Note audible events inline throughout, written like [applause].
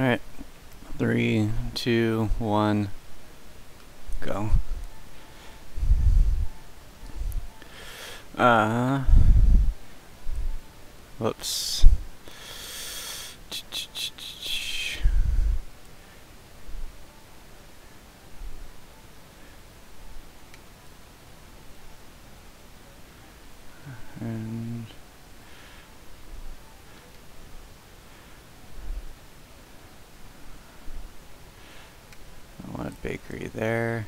Alright. Three, two, one, go. Uh, whoops. And I want a bakery there.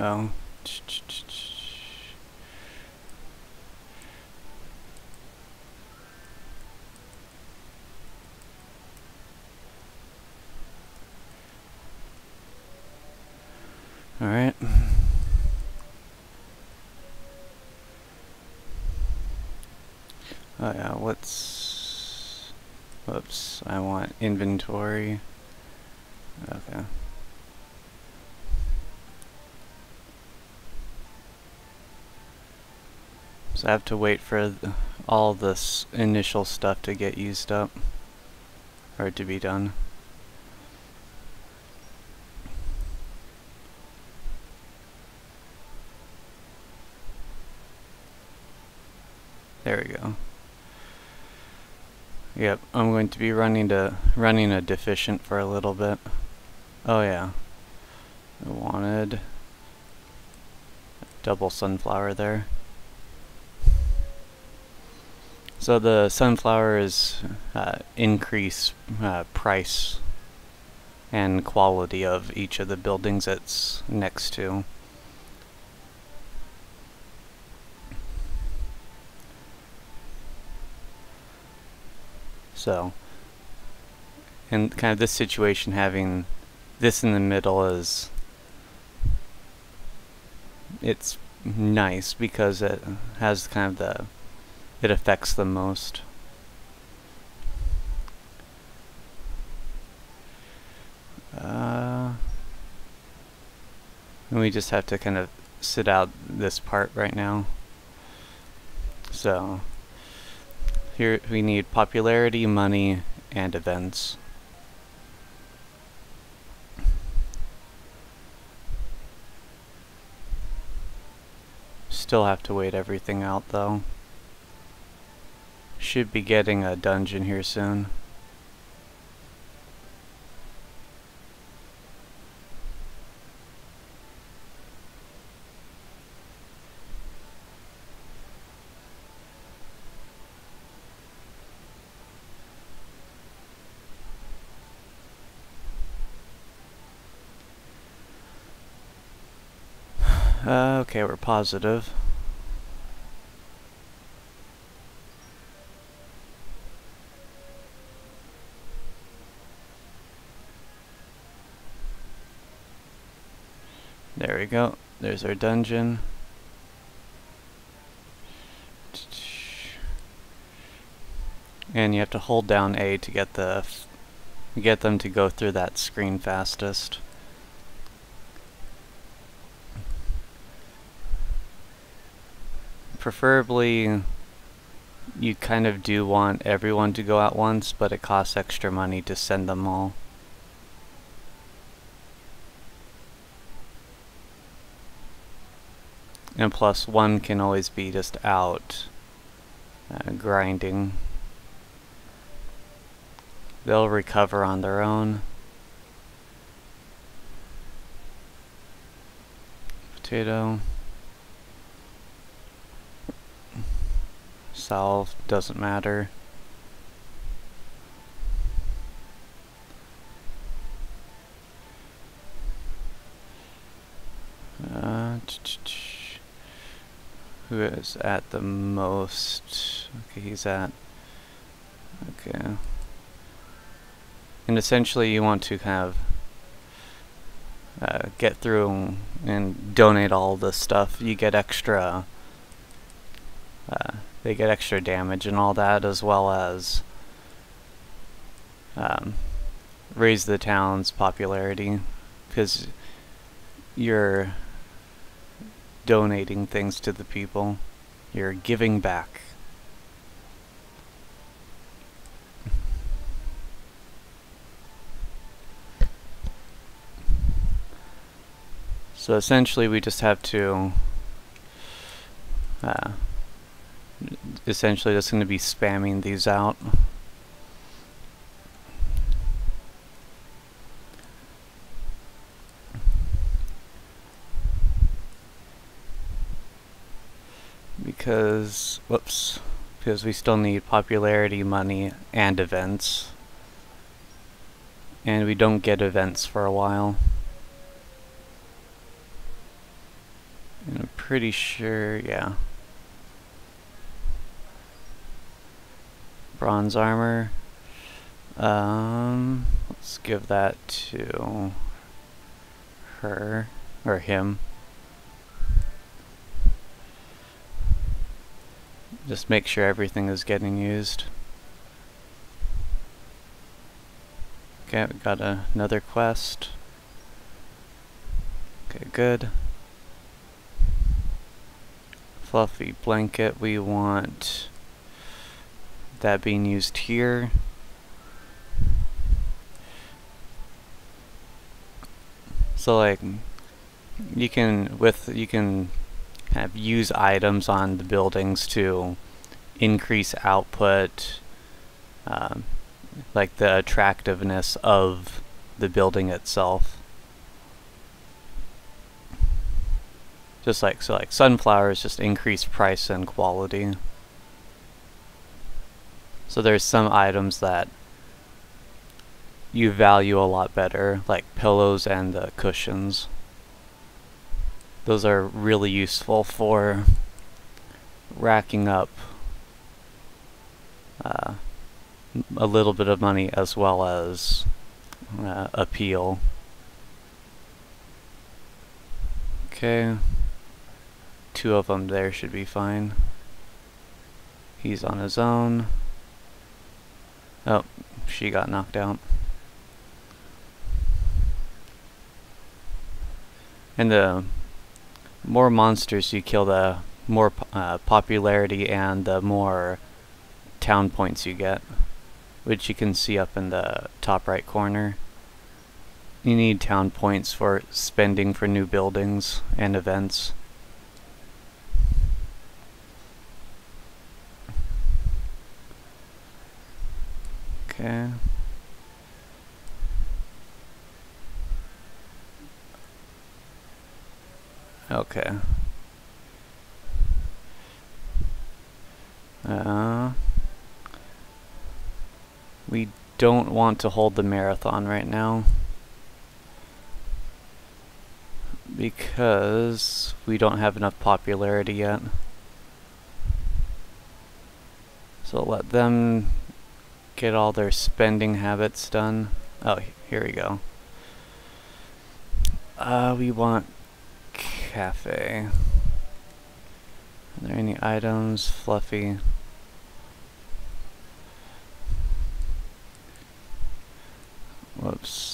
Oh. All right. Oh yeah, what's... Whoops, I want inventory. Okay. So I have to wait for all this initial stuff to get used up. Or to be done. There we go. Yep, I'm going to be running to running a deficient for a little bit. Oh yeah. I wanted double sunflower there. So the sunflower is uh, increase uh, price and quality of each of the buildings it's next to. So, in kind of this situation, having this in the middle is it's nice because it has kind of the it affects the most. Uh, and we just have to kind of sit out this part right now. So, here we need popularity, money, and events. Still have to wait everything out though. Should be getting a dungeon here soon. Uh, okay, we're positive. There we go. There's our dungeon. And you have to hold down A to get the get them to go through that screen fastest. Preferably you kind of do want everyone to go at once, but it costs extra money to send them all. And plus, one can always be just out uh, grinding. They'll recover on their own. Potato. Salve doesn't matter. Uh, who is at the most. Okay, he's at. Okay. And essentially you want to of uh, get through and donate all the stuff. You get extra, they get extra damage and all that as well as um, raise the town's popularity because you're donating things to the people. You're giving back. So essentially we just have to uh, essentially just going to be spamming these out. Because, whoops, because we still need popularity, money, and events. And we don't get events for a while. And I'm pretty sure, yeah. Bronze armor. Um, let's give that to her, or him. Just make sure everything is getting used. Okay, we got a, another quest. Okay, good fluffy blanket we want that being used here so like you can with you can of use items on the buildings to increase output um, like the attractiveness of the building itself Just like, so like sunflowers just increase price and quality. So there's some items that you value a lot better, like pillows and the cushions. Those are really useful for racking up uh, a little bit of money as well as uh, appeal. Okay two of them there should be fine. He's on his own. Oh, she got knocked out. And the more monsters you kill, the more uh, popularity and the more town points you get, which you can see up in the top right corner. You need town points for spending for new buildings and events. Okay. Okay. Uh, we don't want to hold the marathon right now because we don't have enough popularity yet. So let them get all their spending habits done. Oh, here we go. Uh, we want cafe. Are there any items? Fluffy. Whoops.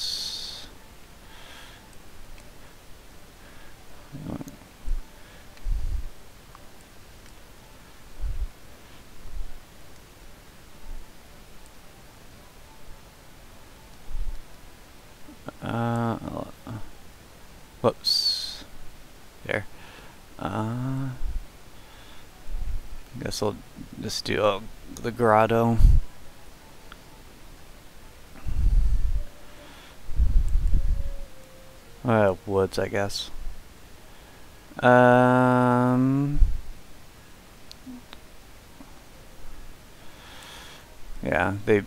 Whoops. There. Uh, guess I'll just do uh, the grotto. Uh, woods, I guess. Um. Yeah, they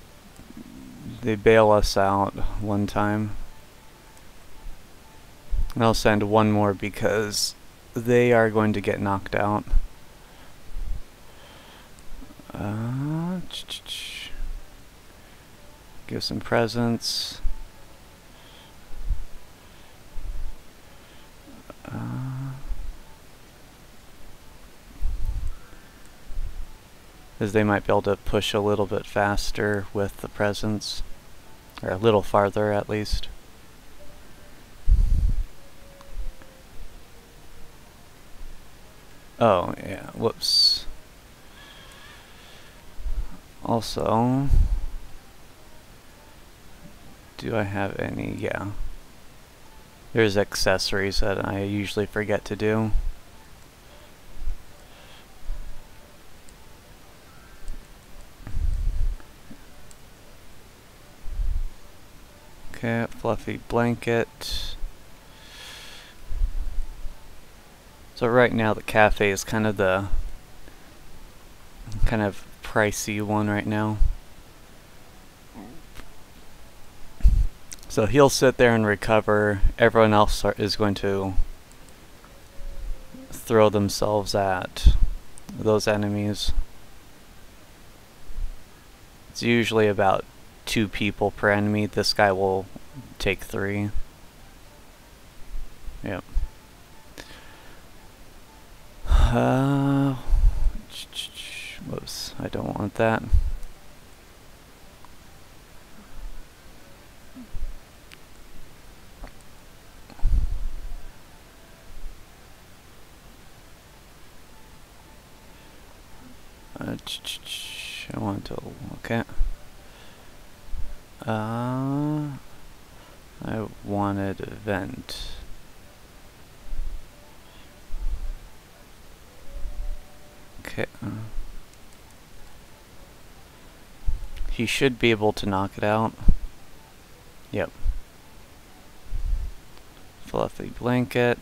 they bail us out one time. I'll send one more because they are going to get knocked out. Uh, Give some presents. Uh, as they might be able to push a little bit faster with the presents, or a little farther at least. Oh, yeah, whoops. Also, do I have any? Yeah. There's accessories that I usually forget to do. Okay, fluffy blanket. So right now the cafe is kind of the kind of pricey one right now. So he'll sit there and recover. Everyone else are, is going to throw themselves at those enemies. It's usually about two people per enemy. This guy will take three. Yep. Uh, [tsk] whoops, I don't want that. Uh, I want to, okay. Uh, I wanted event. Okay. Uh, he should be able to knock it out. Yep. Fluffy blanket.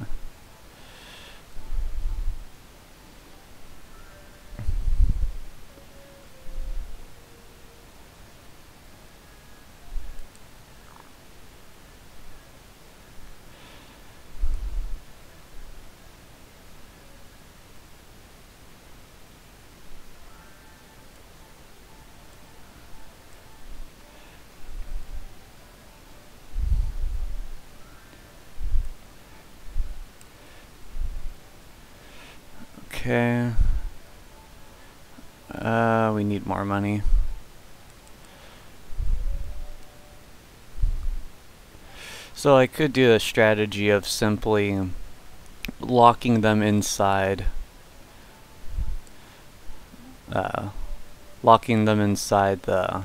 Okay. Uh, we So I could do a strategy of simply locking them inside. Uh, locking them inside the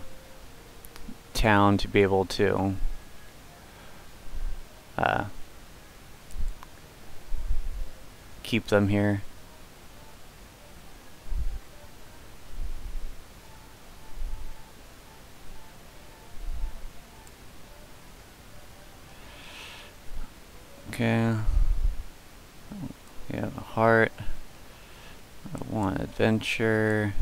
town to be able to uh, keep them here. Okay. Yeah, the heart. I want adventure.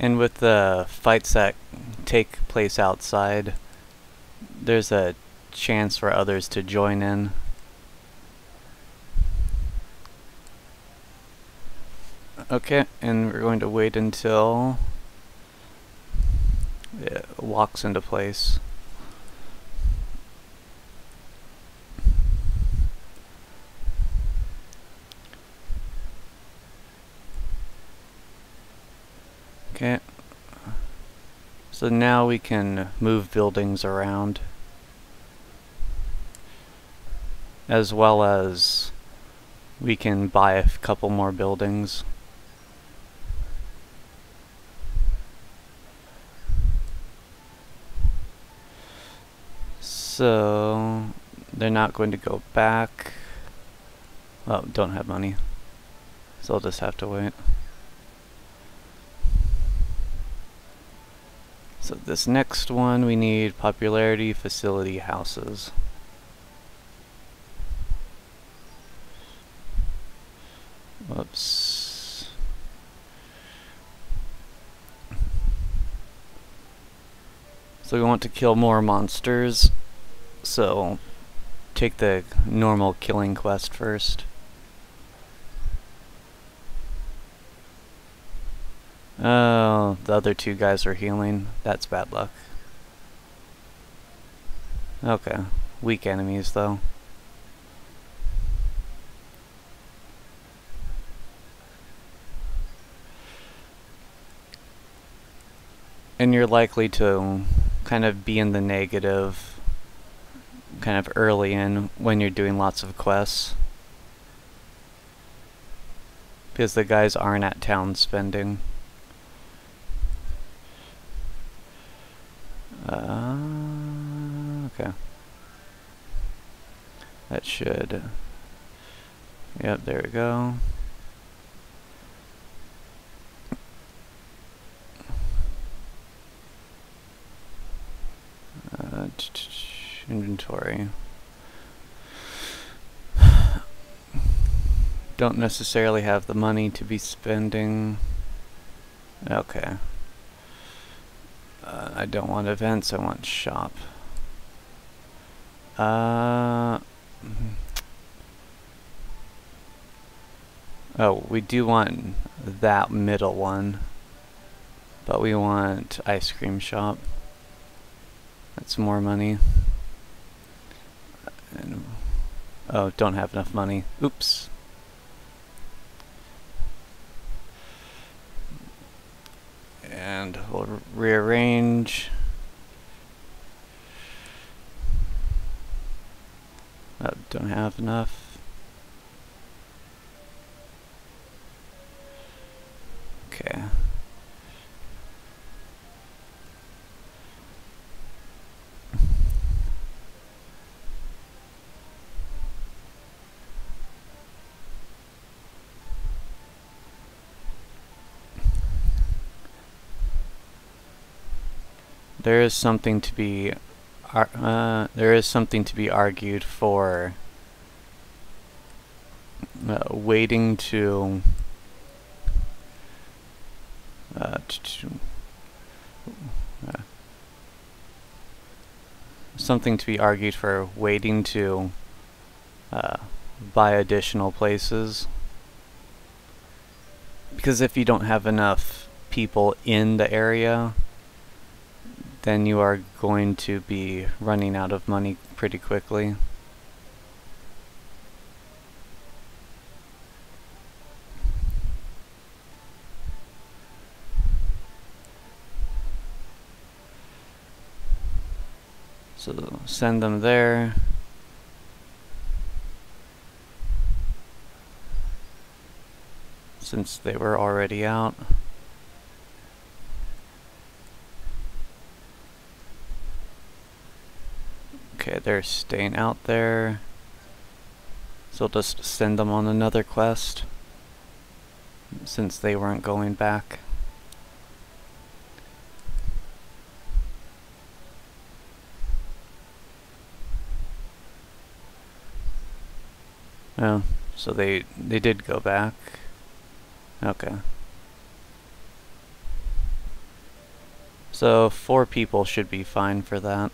And with the fights that take place outside, there's a chance for others to join in. Okay, and we're going to wait until it walks into place. Okay. So now we can move buildings around. As well as we can buy a couple more buildings. So, they're not going to go back. Well, don't have money. So I'll just have to wait. So this next one, we need popularity facility houses. Whoops. So we want to kill more monsters. So take the normal killing quest first. Oh, the other two guys are healing. That's bad luck. Okay. Weak enemies, though. And you're likely to kind of be in the negative kind of early in when you're doing lots of quests. Because the guys aren't at town spending. Uh, okay. That should... Yep, there we go. Uh, inventory. Don't necessarily have the money to be spending. Okay. Uh, I don't want events, I want shop. Uh, oh, we do want that middle one. But we want ice cream shop. That's more money. And, oh, don't have enough money. Oops. And we'll rearrange. Oh, don't have enough. Okay. There is something to be uh, there is something to be argued for uh, waiting to uh, uh, something to be argued for waiting to uh, buy additional places. Because if you don't have enough people in the area then you are going to be running out of money pretty quickly. So send them there. Since they were already out. Okay, they're staying out there. So I'll just send them on another quest. Since they weren't going back. Oh, so they they did go back. Okay. So four people should be fine for that.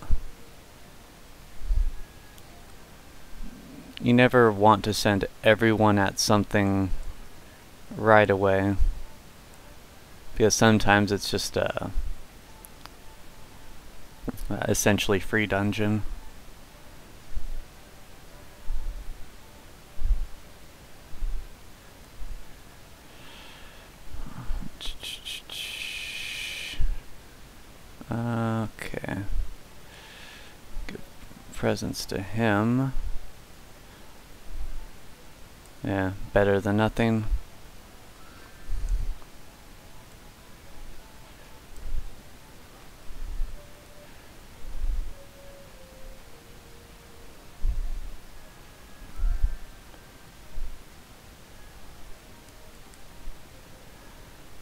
You never want to send everyone at something right away. Because sometimes it's just a uh, essentially free dungeon. Okay. Give presents to him yeah, better than nothing.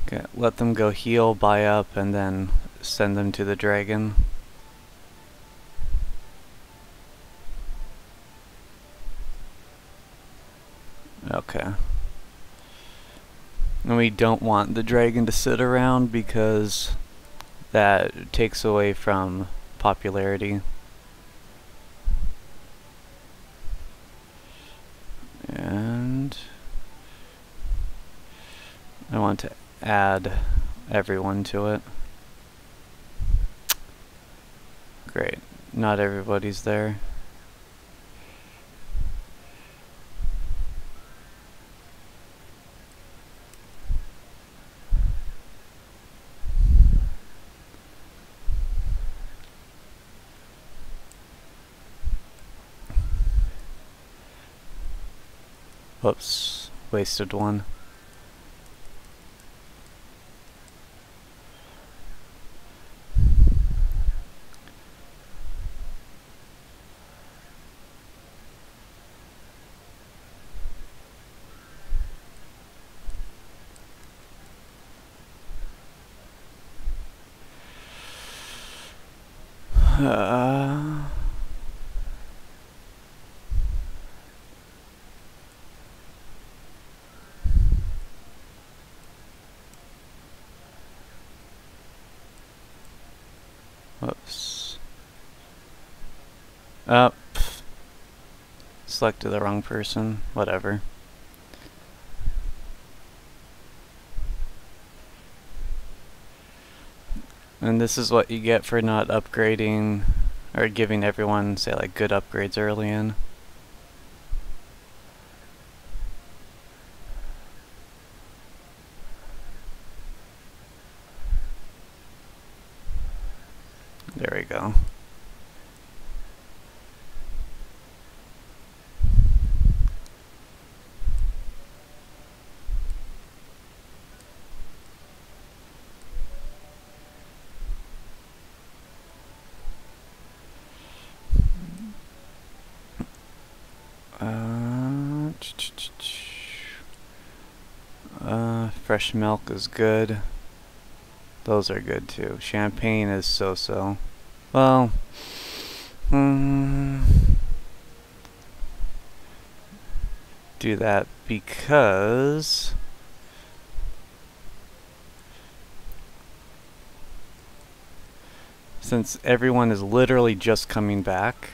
Okay, let them go heal, buy up, and then send them to the dragon. we don't want the dragon to sit around because that takes away from popularity. And I want to add everyone to it. Great. Not everybody's there. Whoops, wasted one. Uh... Whoops. Up. Oh, selected the wrong person. Whatever. And this is what you get for not upgrading or giving everyone, say, like good upgrades early in. There we go. Uh, uh, milk is good. Those are good too. Champagne is so-so. Well, hmm, do that because since everyone is literally just coming back,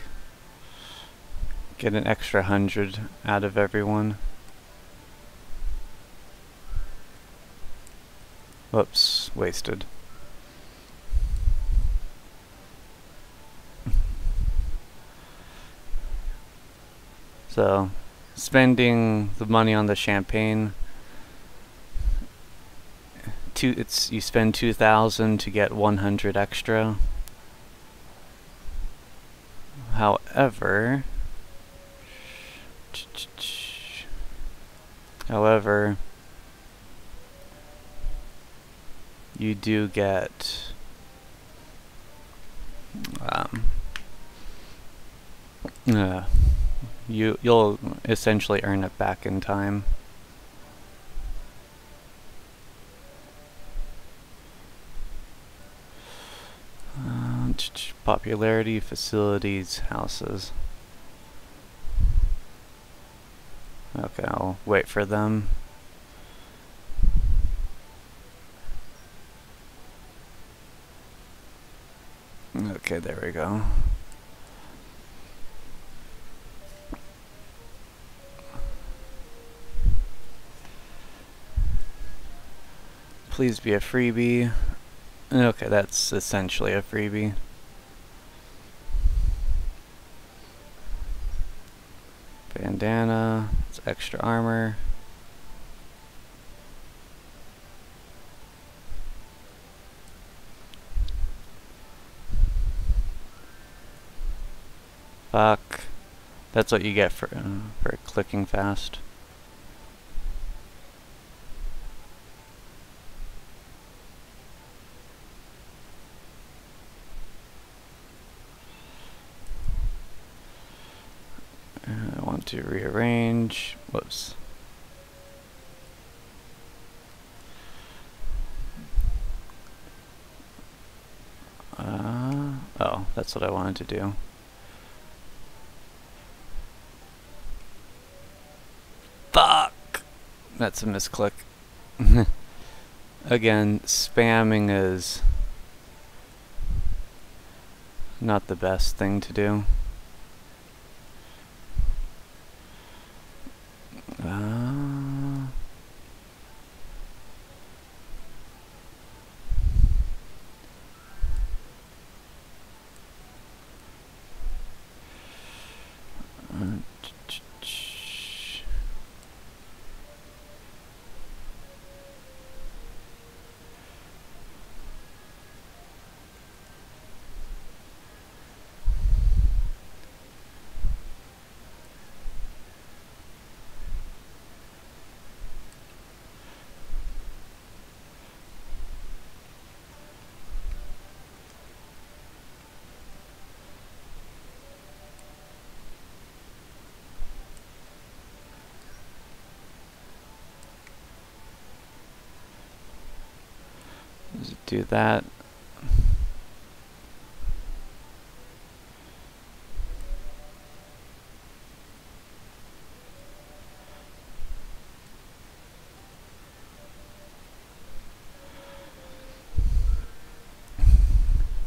get an extra hundred out of everyone. Whoops, wasted. So, spending the money on the champagne, two, it's you spend 2,000 to get 100 extra. However, however, you do get um, uh, you you'll essentially earn it back in time. Uh, popularity, facilities, houses. Okay, I'll wait for them. Okay, there we go. Please be a freebie. Okay, that's essentially a freebie. Bandana, it's extra armor. Fuck. That's what you get for, uh, for clicking fast. I want to rearrange. Whoops. Uh, oh, that's what I wanted to do. That's a misclick. [laughs] Again, spamming is not the best thing to do. Uh, do that.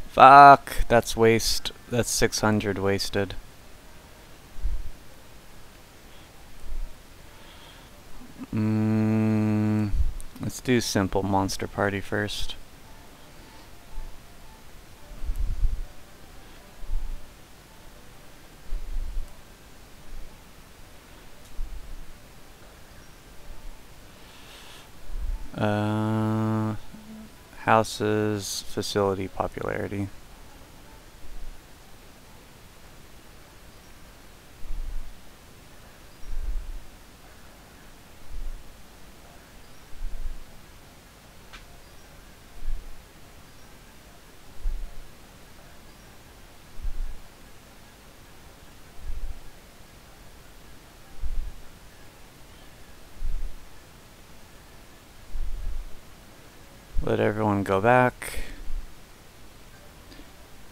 Fuck, that's waste. That's 600 wasted. Mm, let's do simple monster party first. Houses, facility, popularity. Let everyone go back.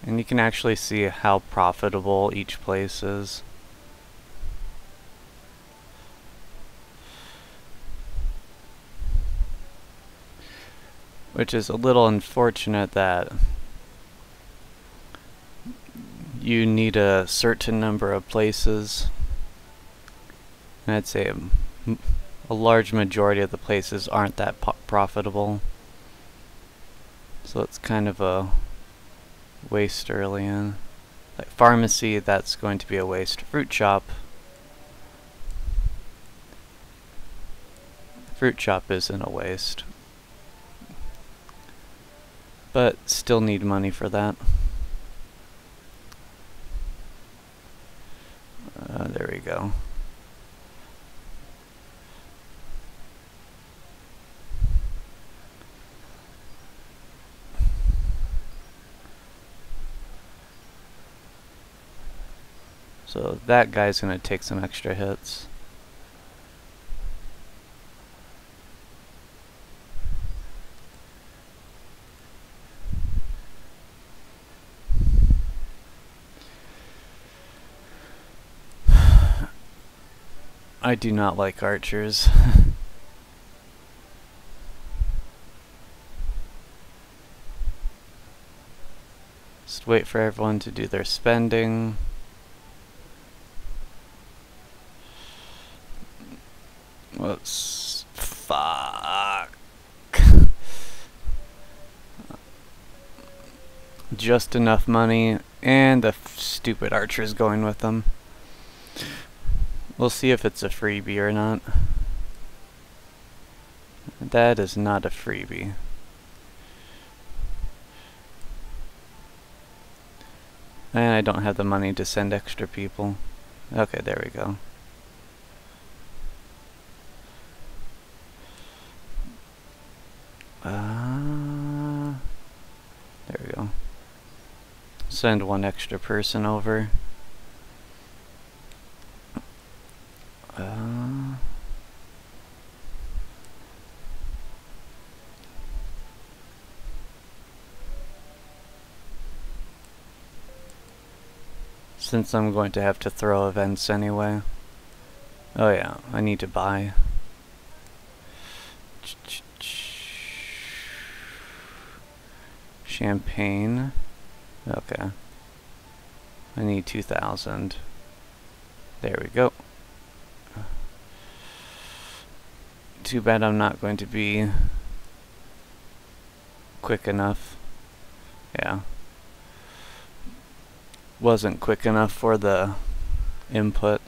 And you can actually see how profitable each place is. Which is a little unfortunate that you need a certain number of places. And I'd say a, a large majority of the places aren't that profitable. So it's kind of a waste early in. Like pharmacy, that's going to be a waste. Fruit shop. Fruit shop isn't a waste. But still need money for that. Uh, there we go. So that guy's going to take some extra hits. [sighs] I do not like archers. [laughs] Just wait for everyone to do their spending. Let's... Fuck. Just enough money, and the stupid archer's going with them. We'll see if it's a freebie or not. That is not a freebie. And I don't have the money to send extra people. Okay, there we go. Uh, there we go. Send one extra person over. Uh, since I'm going to have to throw events anyway. Oh yeah, I need to buy. Ch -ch Champagne. Okay. I need 2,000. There we go. Too bad I'm not going to be quick enough. Yeah. Wasn't quick enough for the input.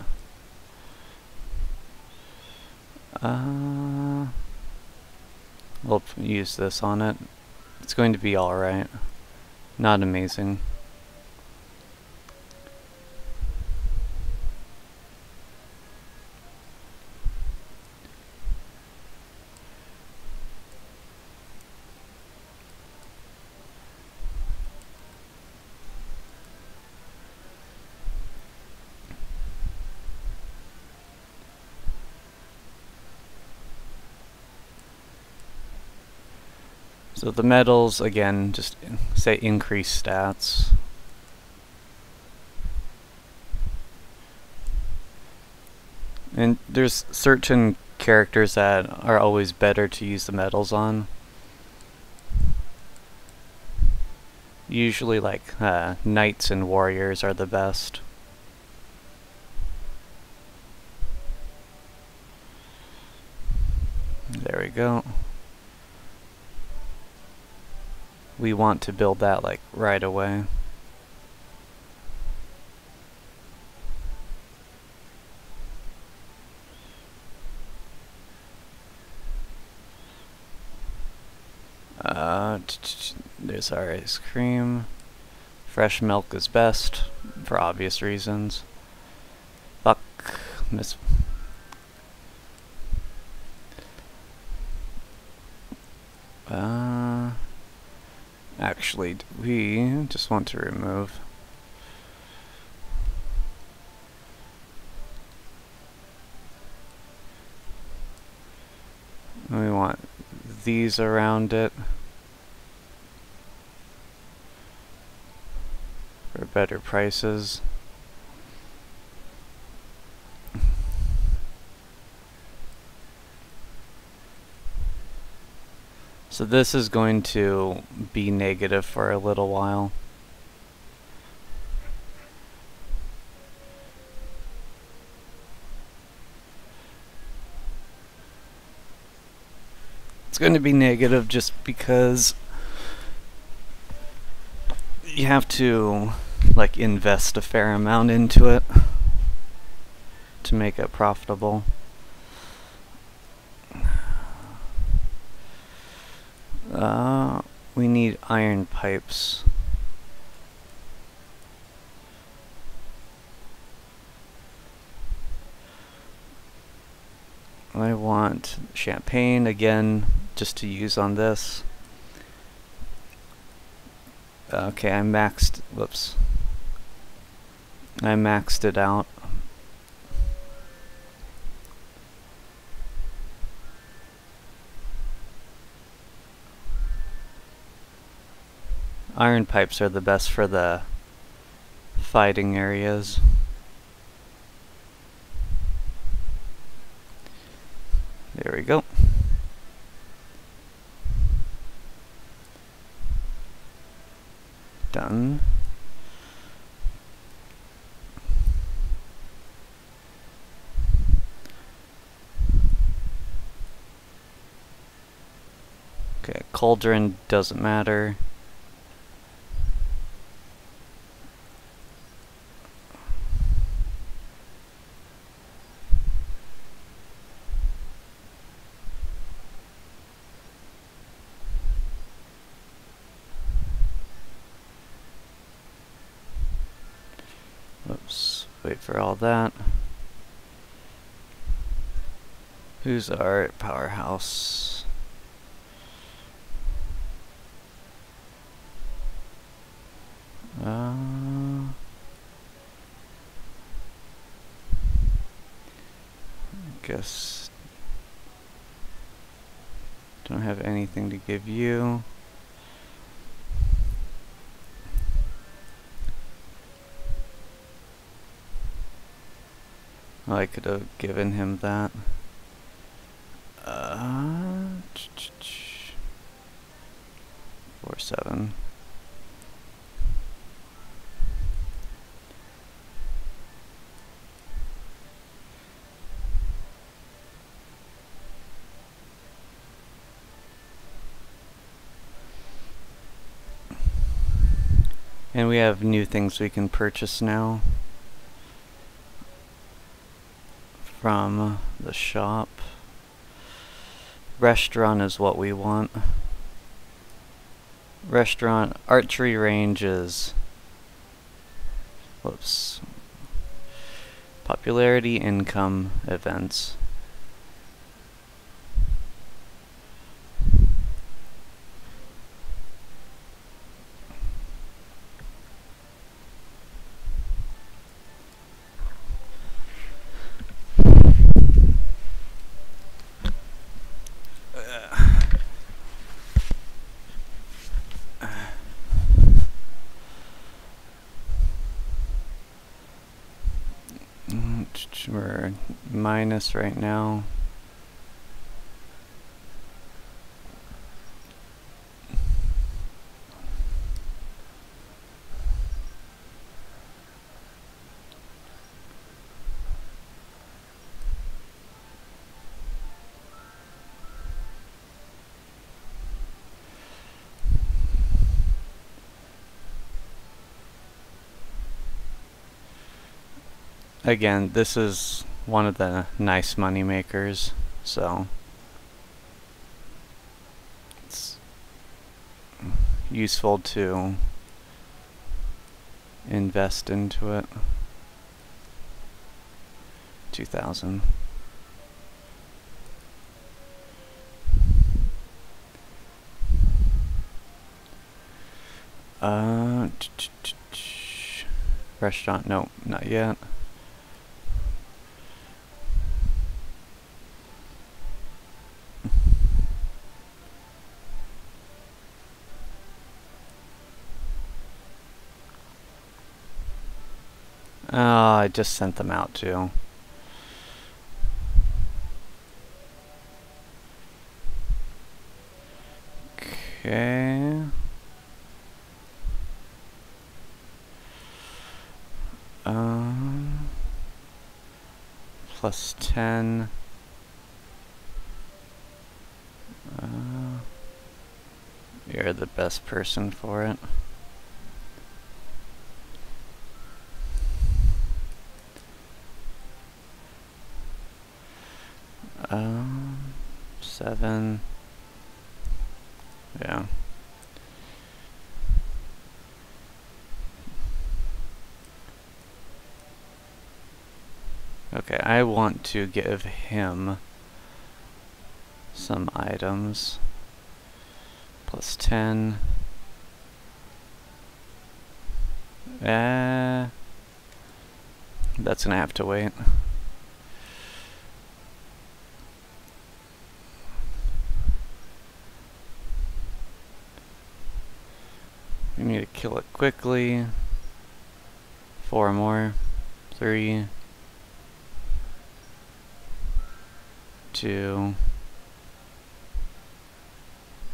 Uh, we'll use this on it. It's going to be alright. Not amazing. So the medals, again, just say increase stats. And there's certain characters that are always better to use the medals on. Usually like uh, knights and warriors are the best. There we go. We want to build that like right away. Uh, there's our ice cream. Fresh milk is best, for obvious reasons. Fuck, miss. Uh, actually, we just want to remove. We want these around it for better prices. So this is going to be negative for a little while. It's going to be negative just because you have to like invest a fair amount into it to make it profitable. Uh, we need iron pipes. I want champagne again just to use on this. Okay, I maxed, whoops. I maxed it out. Iron pipes are the best for the fighting areas. There we go. Done. Okay, cauldron doesn't matter. Oops, wait for all that. Who's our powerhouse? Uh, I guess don't have anything to give you. I could have given him that. Uh, four seven. And we have new things we can purchase now. From the shop. Restaurant is what we want. Restaurant, archery ranges. Whoops. Popularity, income, events. Minus right now. again, this is one of the nice money makers, so it's useful to invest into it. 2000. Uh, restaurant, no, not yet. I just sent them out too. Okay. Um, plus 10. Uh, you're the best person for it. Um, seven. Yeah. Okay, I want to give him some items. Plus 10. Uh, that's gonna have to wait. We need to kill it quickly. Four more. Three. Two.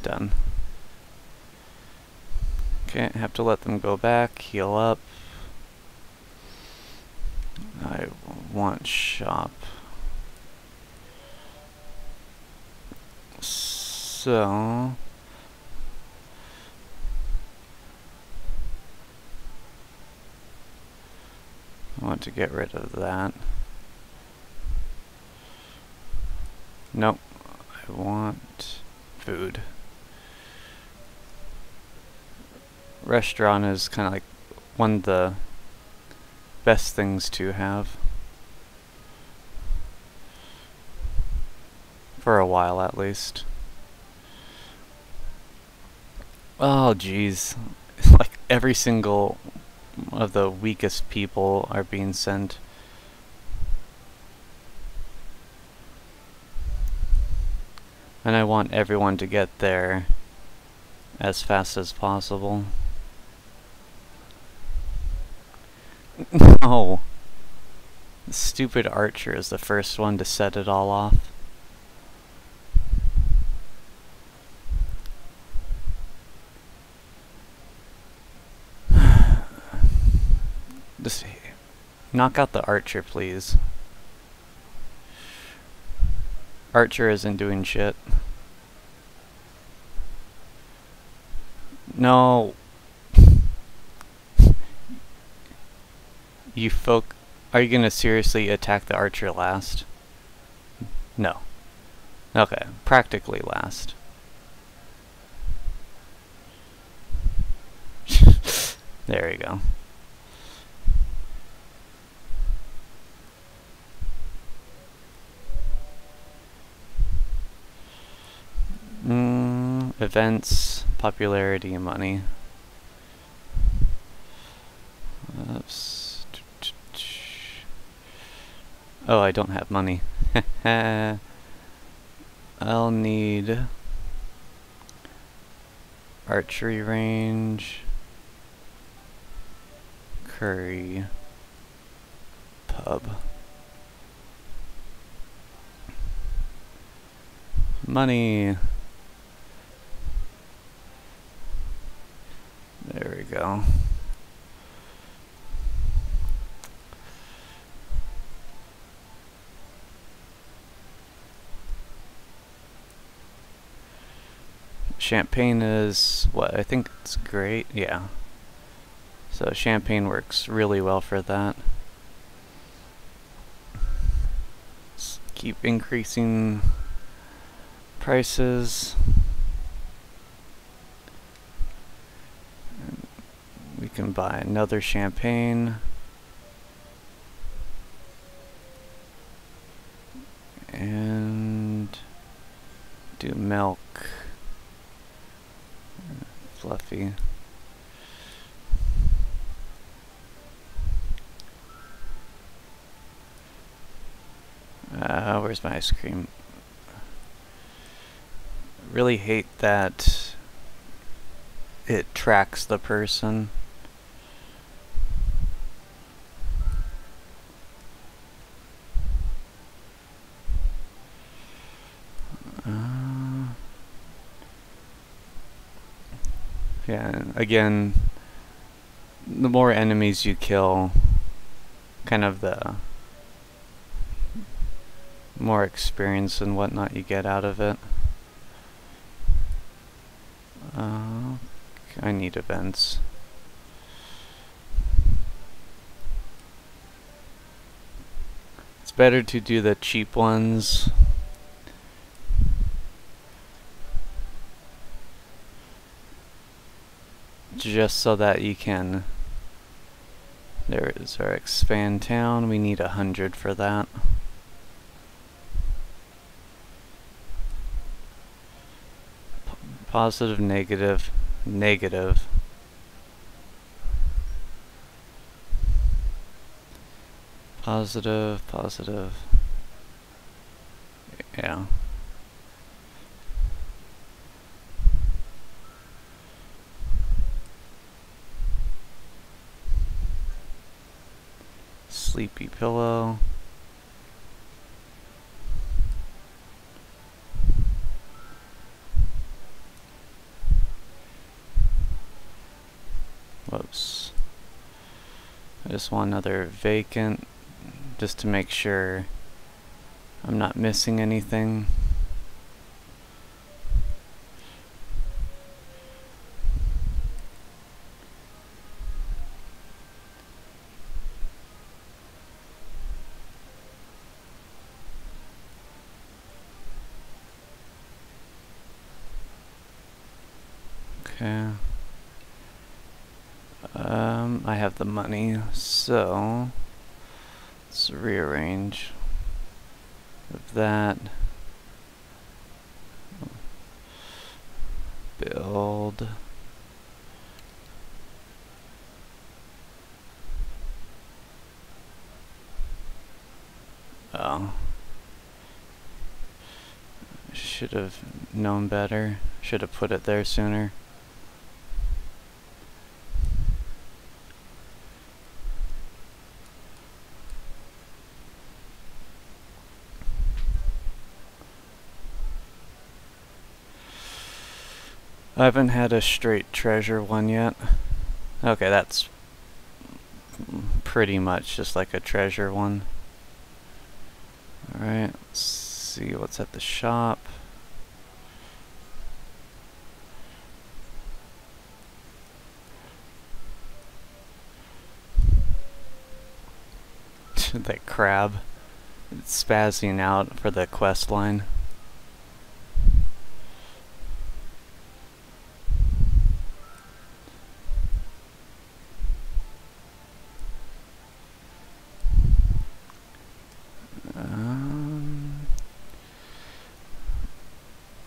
Done. Okay, have to let them go back, heal up. I want shop. So... I want to get rid of that. Nope. I want food. Restaurant is kind of like one of the best things to have. For a while at least. Oh jeez. [laughs] like every single of the weakest people are being sent. And I want everyone to get there as fast as possible. no! [laughs] Oh. The stupid archer is the first one to set it all off. [sighs] Just knock out the archer, please. Archer isn't doing shit. No. You folk... Are you gonna seriously attack the archer last? No. Okay, practically last. [laughs] there you go. Mm, events, popularity money. Oops. Oh, I don't have money. [laughs] I'll need archery range, curry, pub. Money. There we go. Champagne is what I think it's great. Yeah. So champagne works really well for that. Let's keep increasing prices. We can buy another champagne. And do milk. Fluffy. Uh, where's my ice cream? Really hate that it tracks the person. Uh, yeah, again, the more enemies you kill, kind of the more experience and whatnot you get out of it. Uh, I need events. It's better to do the cheap ones. Just so that you can... There is our expand town. We need a hundred for that. positive, negative, negative. Positive, positive. Yeah. Sleepy pillow. Whoops. I just want another vacant just to make sure I'm not missing anything. Okay. Um, I have the money, so let's rearrange of that. Build. Oh. Should have known better. Should have put it there sooner. I haven't had a straight treasure one yet. Okay, that's pretty much just like a treasure one. Alright, let's see what's at the shop. [laughs] that crab. It's spazzing out for the quest line.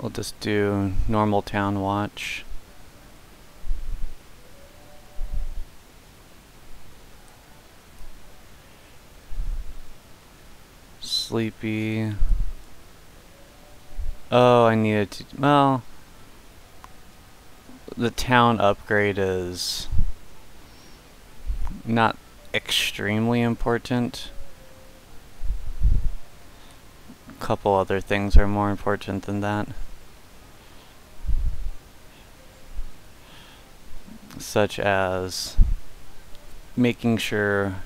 We'll just do normal town watch. Sleepy. Oh, I needed to, well, the town upgrade is not extremely important A couple other things are more important than that. Such as making sure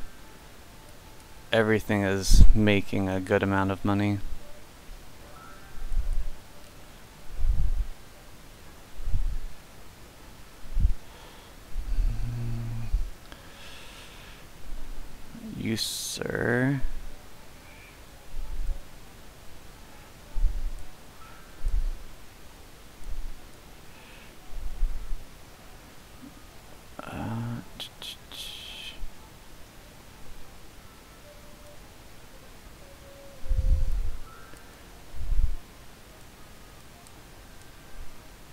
everything is making a good amount of money. You, sir. Uh,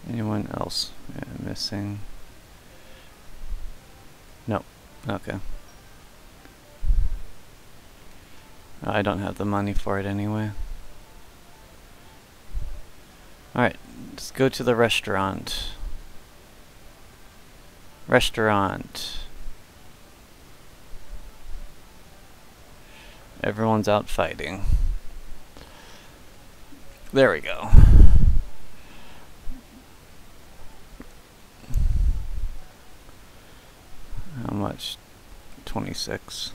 Anyone else uh, missing? Nope. Okay. I don't have the money for it anyway. Alright, let's go to the restaurant. Restaurant. Everyone's out fighting. There we go. How 26.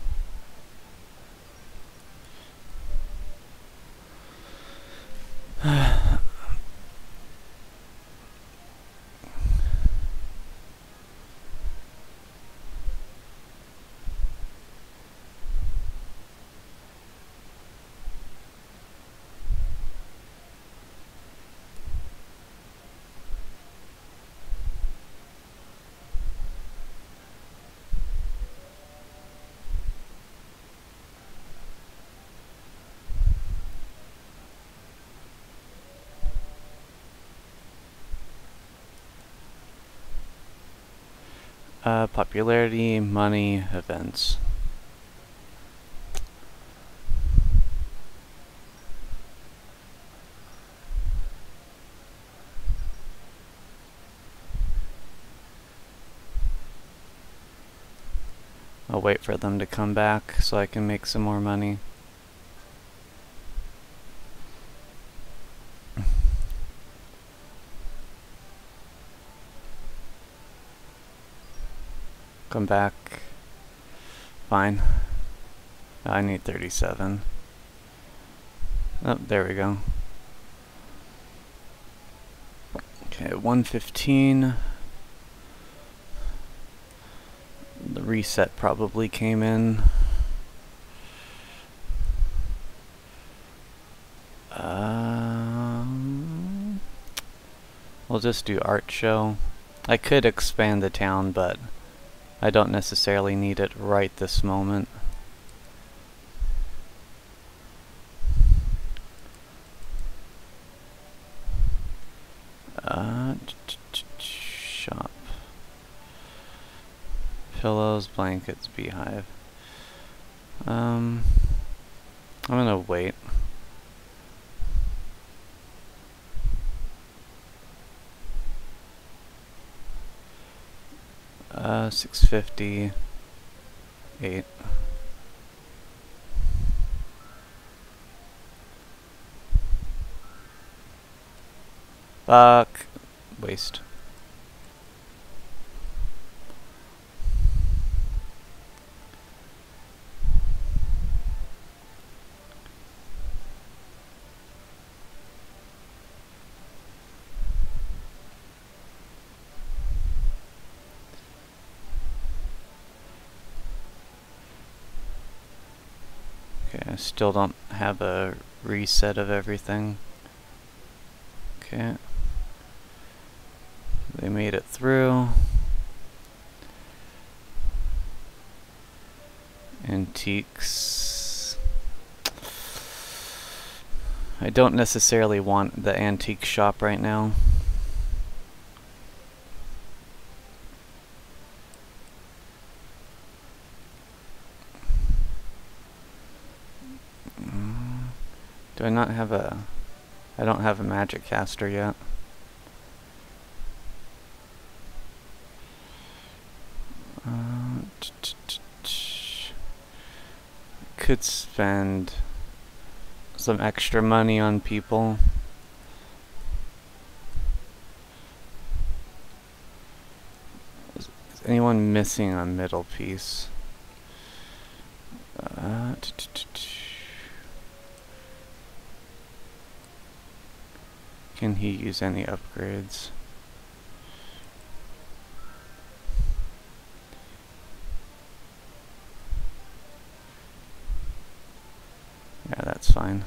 Uh, popularity, money, events. I'll wait for them to come back so I can make some more money. Come back. Fine. I need 37. Oh, there we go. Okay, 115. The reset probably came in. Um, we'll just do art show. I could expand the town, but I don't necessarily need it right this moment. Uh, shop. Pillows, blankets, beehive. Um, I'm gonna wait. Uh, 650. 8. Fuck. Waste. Okay, I still don't have a reset of everything. Okay. They made it through. Antiques. I don't necessarily want the antique shop right now. I not have a... I don't have a magic caster yet. Uh, could spend some extra money on people. Is, is anyone missing a middle piece? Uh, Can he use any upgrades? Yeah, that's fine.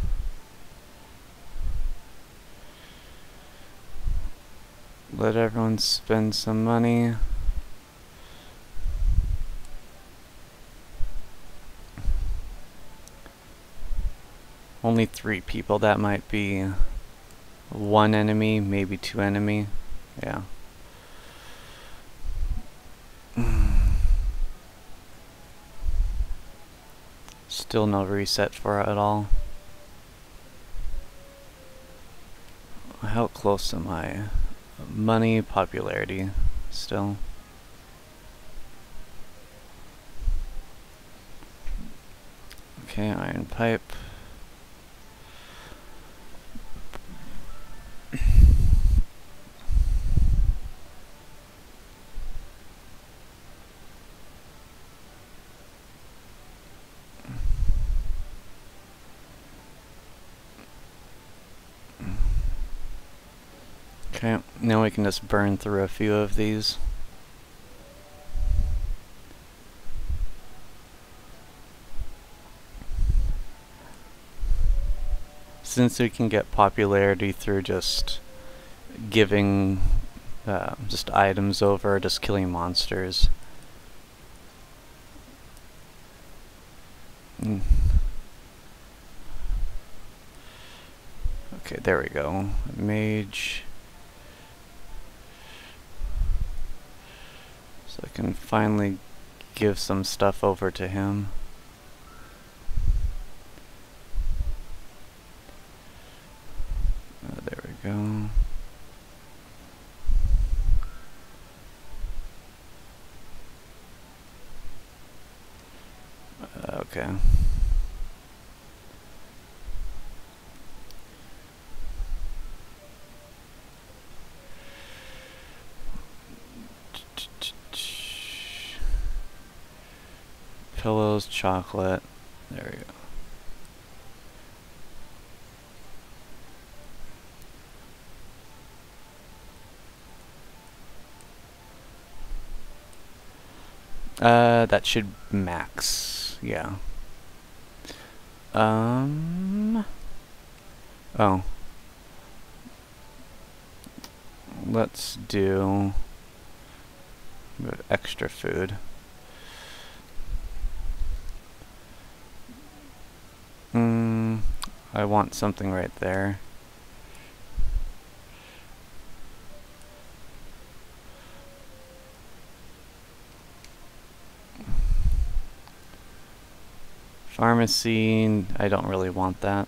Let everyone spend some money. Only three people, that might be one enemy, maybe two enemy. Yeah. [sighs] Still no reset for it at all. How close am I? Money, popularity, still. Okay, iron pipe. Okay, just burn through a few of these. Since we can get popularity through just giving uh, just items over, just killing monsters. Mm. Okay, there we go. Mage. So I can finally give some stuff over to him. Uh, there we go. Uh, okay. Pillows, chocolate. There we go. Uh, that should max, yeah. Um, oh. Let's do extra food. Hmm, I want something right there. Pharmacy, I don't really want that.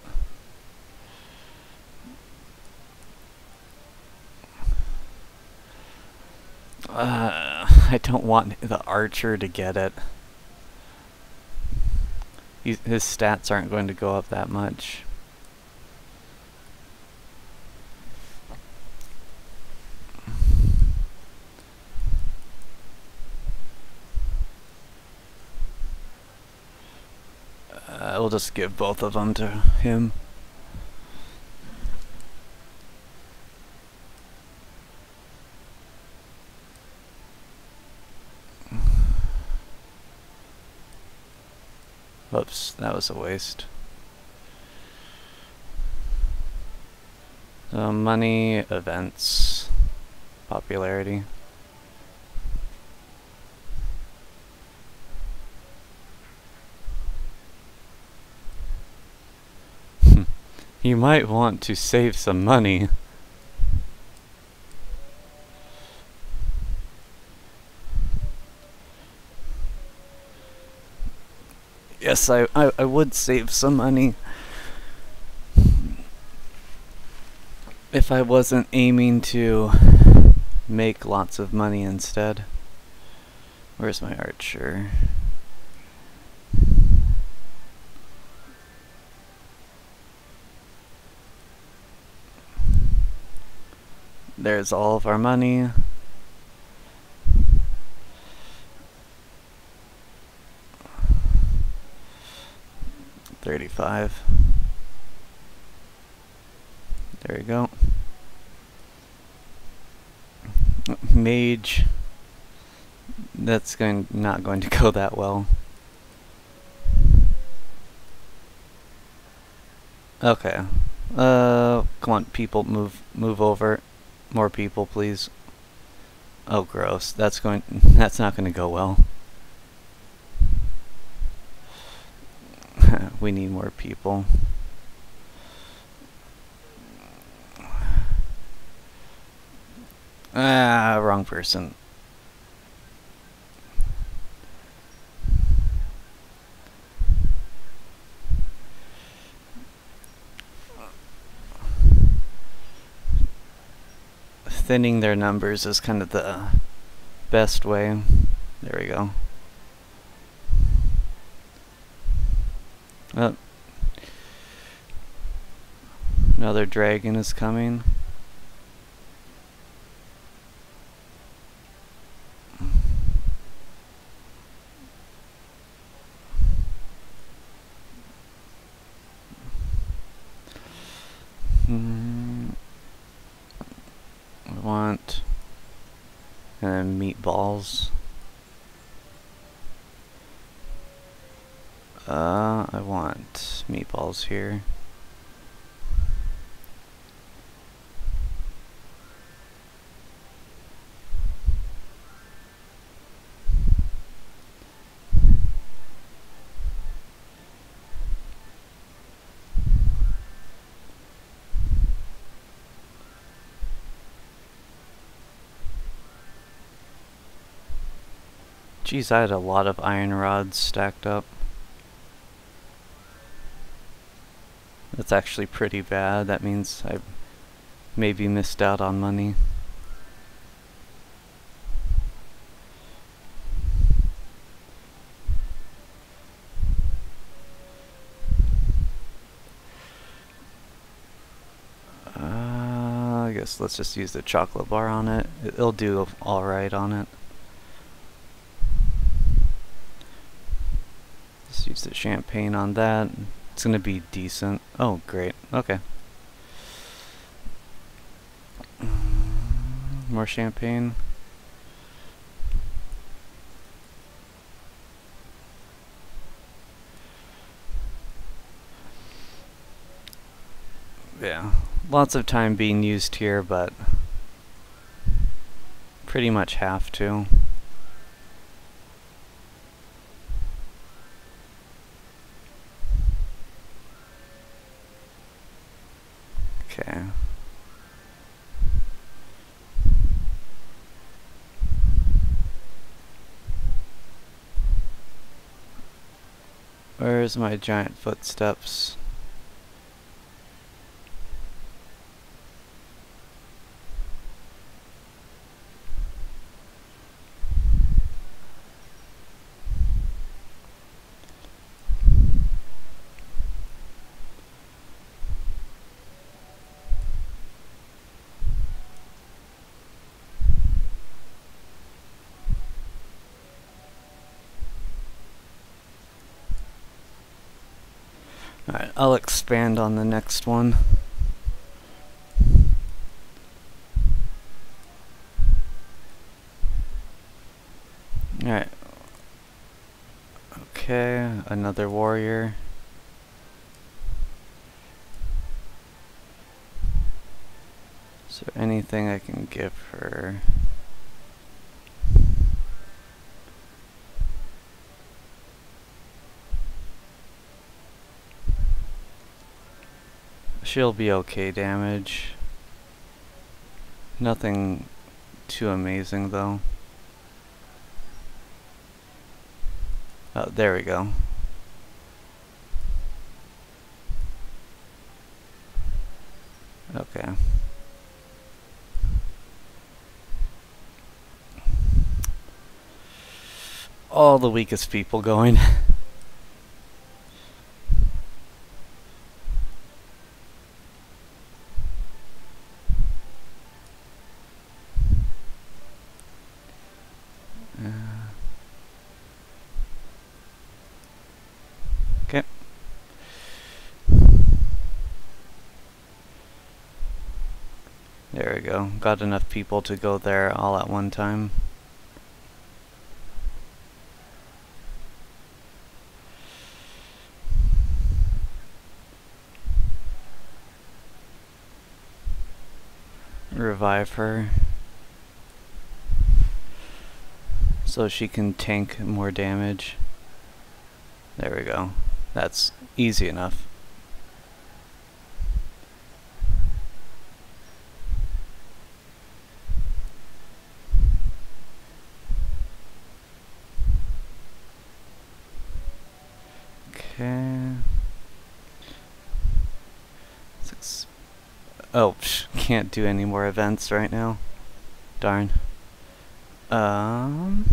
Uh, [laughs] I don't want the archer to get it his stats aren't going to go up that much. Uh, we'll just give both of them to him. Whoops, that was a waste. So money, events, popularity. You might want to save some money. Yes, I, I, I would save some money. If I wasn't aiming to make lots of money instead. Where's my archer? There's all of our money. Thirty-five. There you go. Mage. That's going not going to go that well. Okay. Uh, come on, people, move, move over. More people, please. Oh, gross. That's going. [laughs] That's not going to go well. [laughs] we need more people. Ah, wrong person. Thinning their numbers is kind of the best way. There we go. Oh. Another dragon is coming. meatballs. Uh, I want meatballs here. Geez, I had a lot of iron rods stacked up. That's actually pretty bad. That means I maybe missed out on money. Uh, I guess let's just use the chocolate bar on it. It'll do alright on it. Just use the champagne on that. It's gonna be decent. Oh, great. Okay. Mm, more champagne. Yeah, lots of time being used here, but pretty much have to. Okay. My giant footsteps? Alright, I'll expand on the next one. Alright. Okay, another warrior. Is there anything I can give her? She'll be okay damage. Nothing too amazing though. Oh, there we go. Okay. All the weakest people going. [laughs] go. Got enough people to go there all at one time. Revive her. So she can tank more damage. There we go. That's easy enough. Okay. Six. Oh, psh, can't do any more events right now. Darn. Um.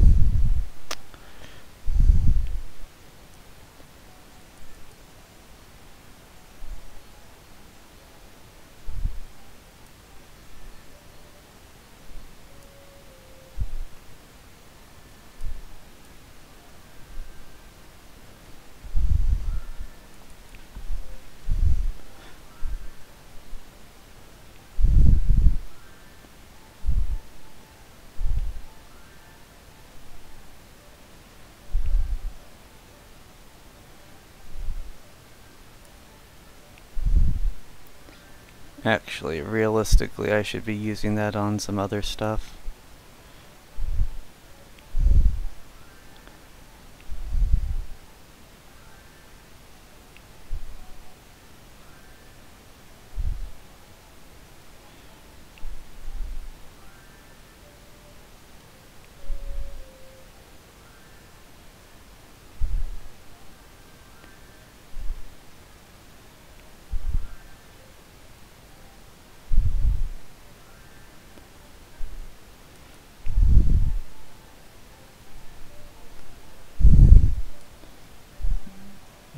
Actually, realistically, I should be using that on some other stuff.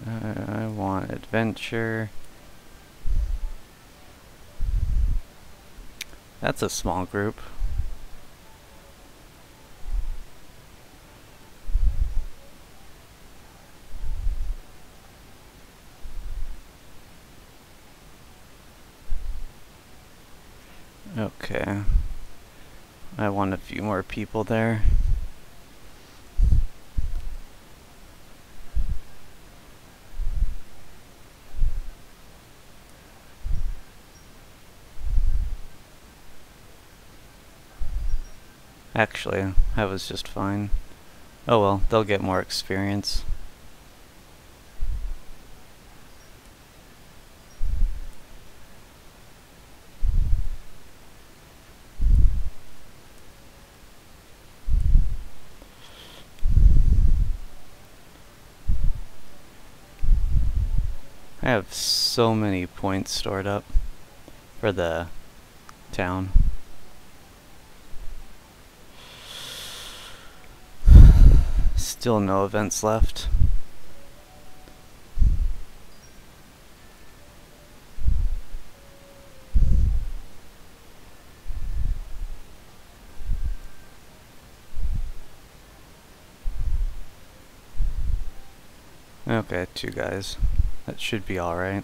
I want adventure. That's a small group. Okay. I want a few more people there. Actually, that was just fine. Oh well, they'll get more experience. I have so many points stored up for the town. Still no events left. Okay, two guys. That should be alright.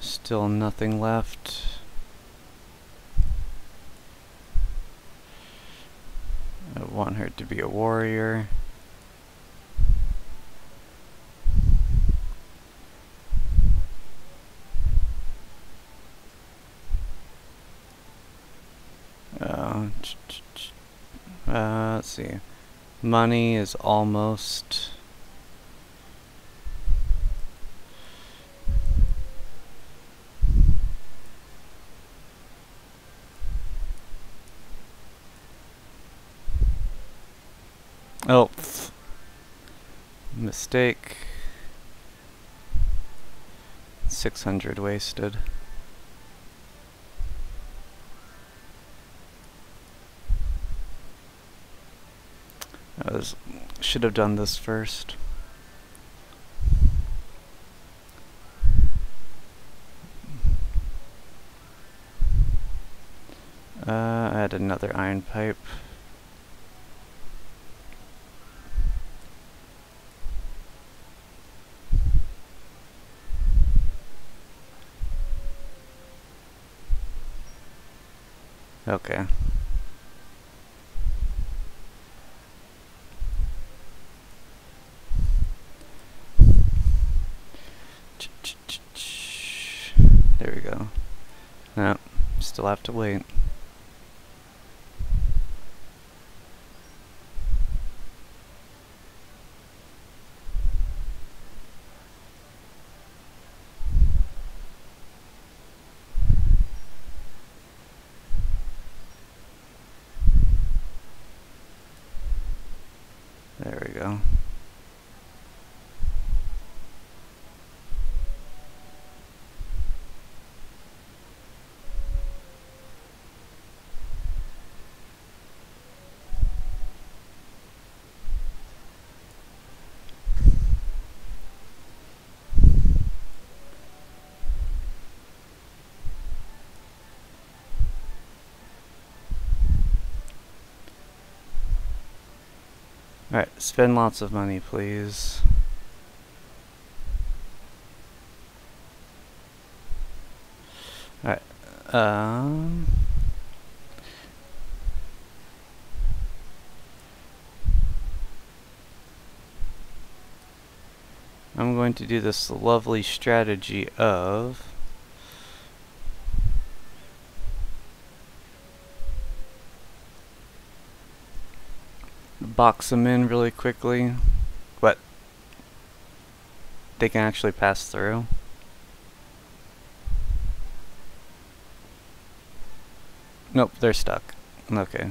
Still nothing left. I want her to be a warrior. Uh, uh, let's see. Money is almost... Oh, mistake. 600 wasted. I was should have done this first. Uh, I had another iron pipe. Okay. There we go. No, still have to wait. There we go. Alright, spend lots of money, please. Alright, um... I'm going to do this lovely strategy of... box them in really quickly. What? They can actually pass through. Nope, they're stuck. Okay.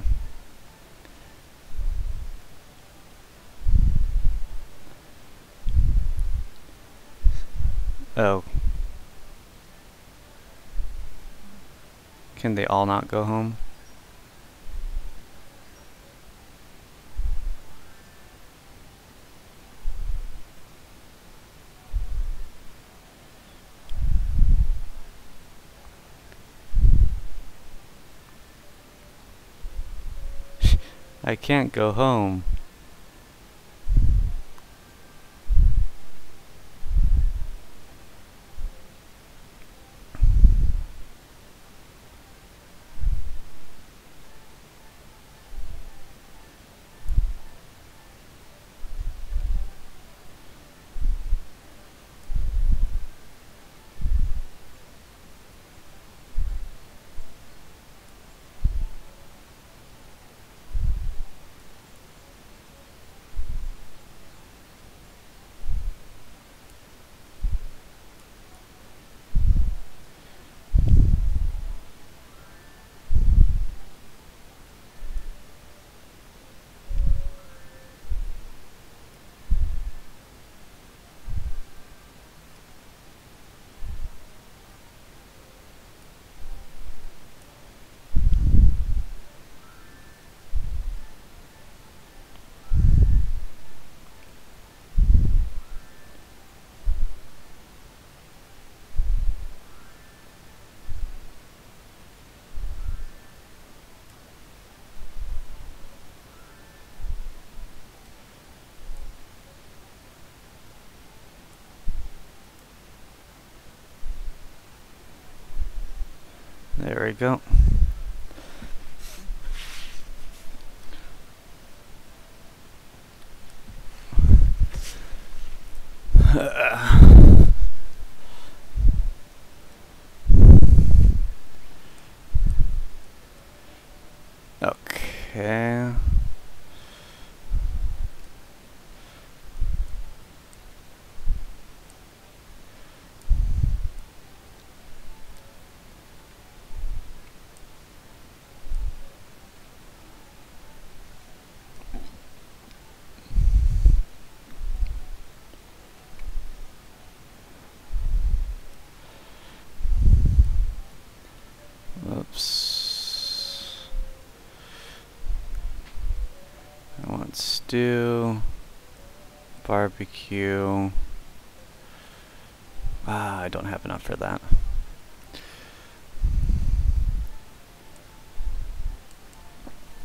Oh. Can they all not go home? I can't go home. There we go. [sighs] okay. Oops. I stew, barbecue. Ah, I don't have enough for that.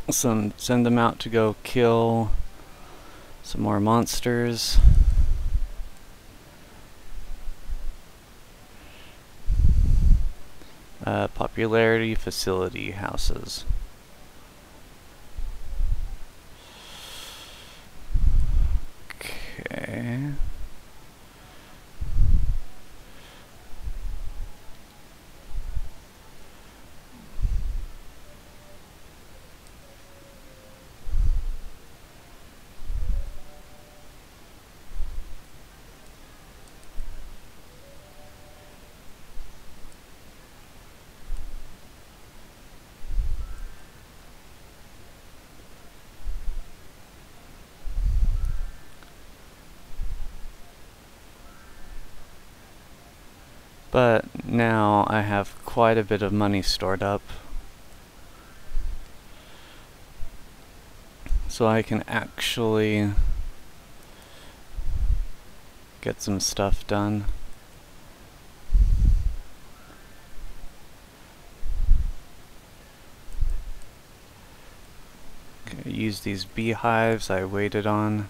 Some send them out to go kill some more monsters. Uh, popularity facility houses. Okay. But now I have quite a bit of money stored up. So I can actually get some stuff done. Use these beehives I waited on.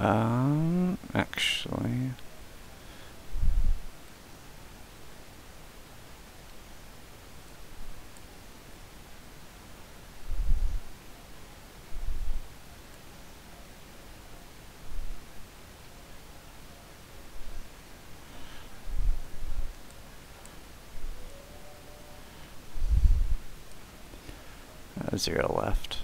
Um, actually... Uh, zero left.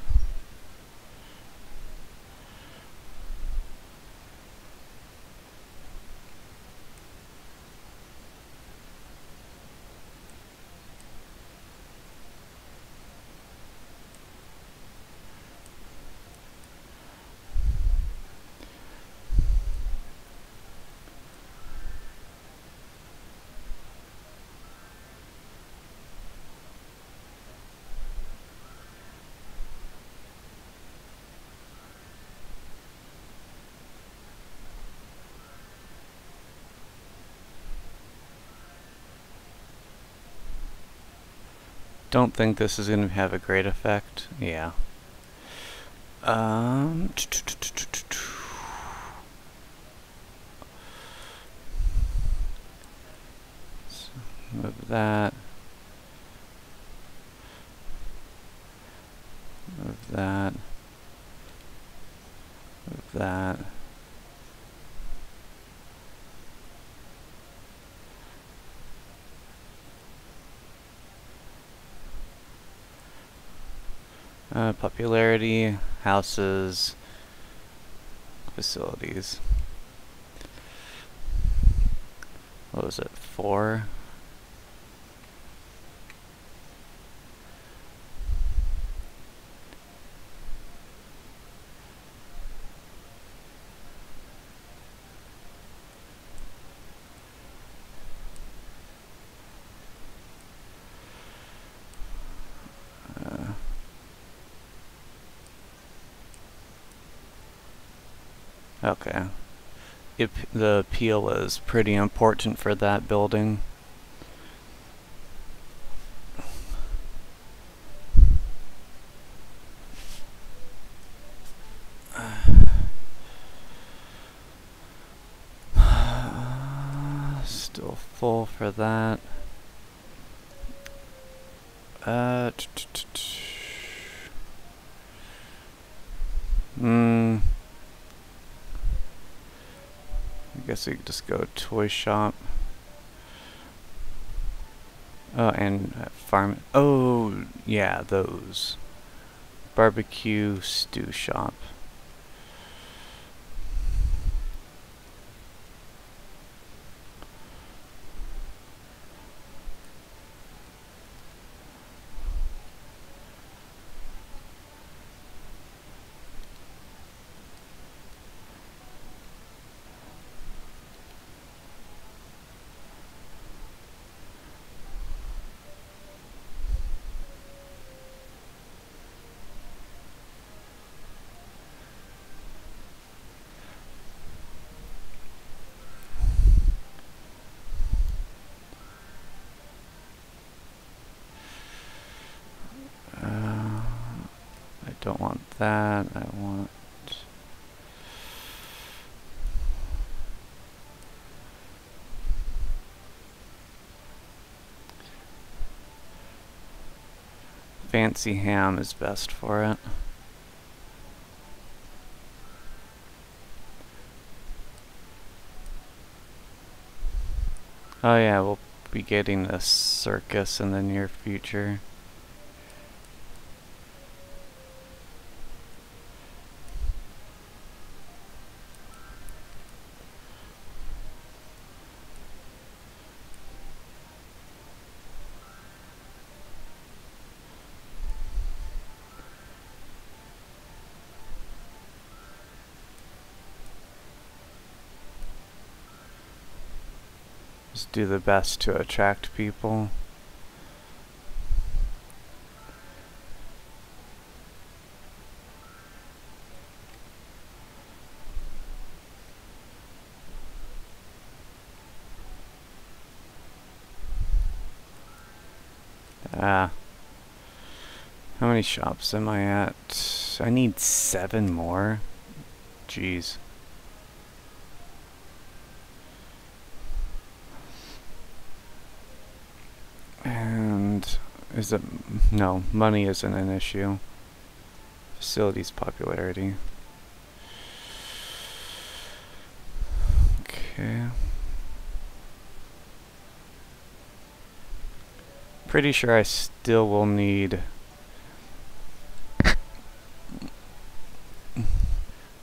Don't think this is going to have a great effect. Yeah. Um. Move that. Move that. Move that. Popularity, houses, facilities. What was it, four? Okay. It, the appeal is pretty important for that building. Still full for that. Uh, Hmm. I you could just go toy shop. Oh, and uh, farm. Oh, yeah, those. Barbecue stew shop. that. I want fancy ham is best for it. Oh yeah, we'll be getting a circus in the near future. The best to attract people. Ah. How many shops am I at? I need seven more? Jeez. Is it... No, money isn't an issue. Facilities popularity. Okay. Pretty sure I still will need...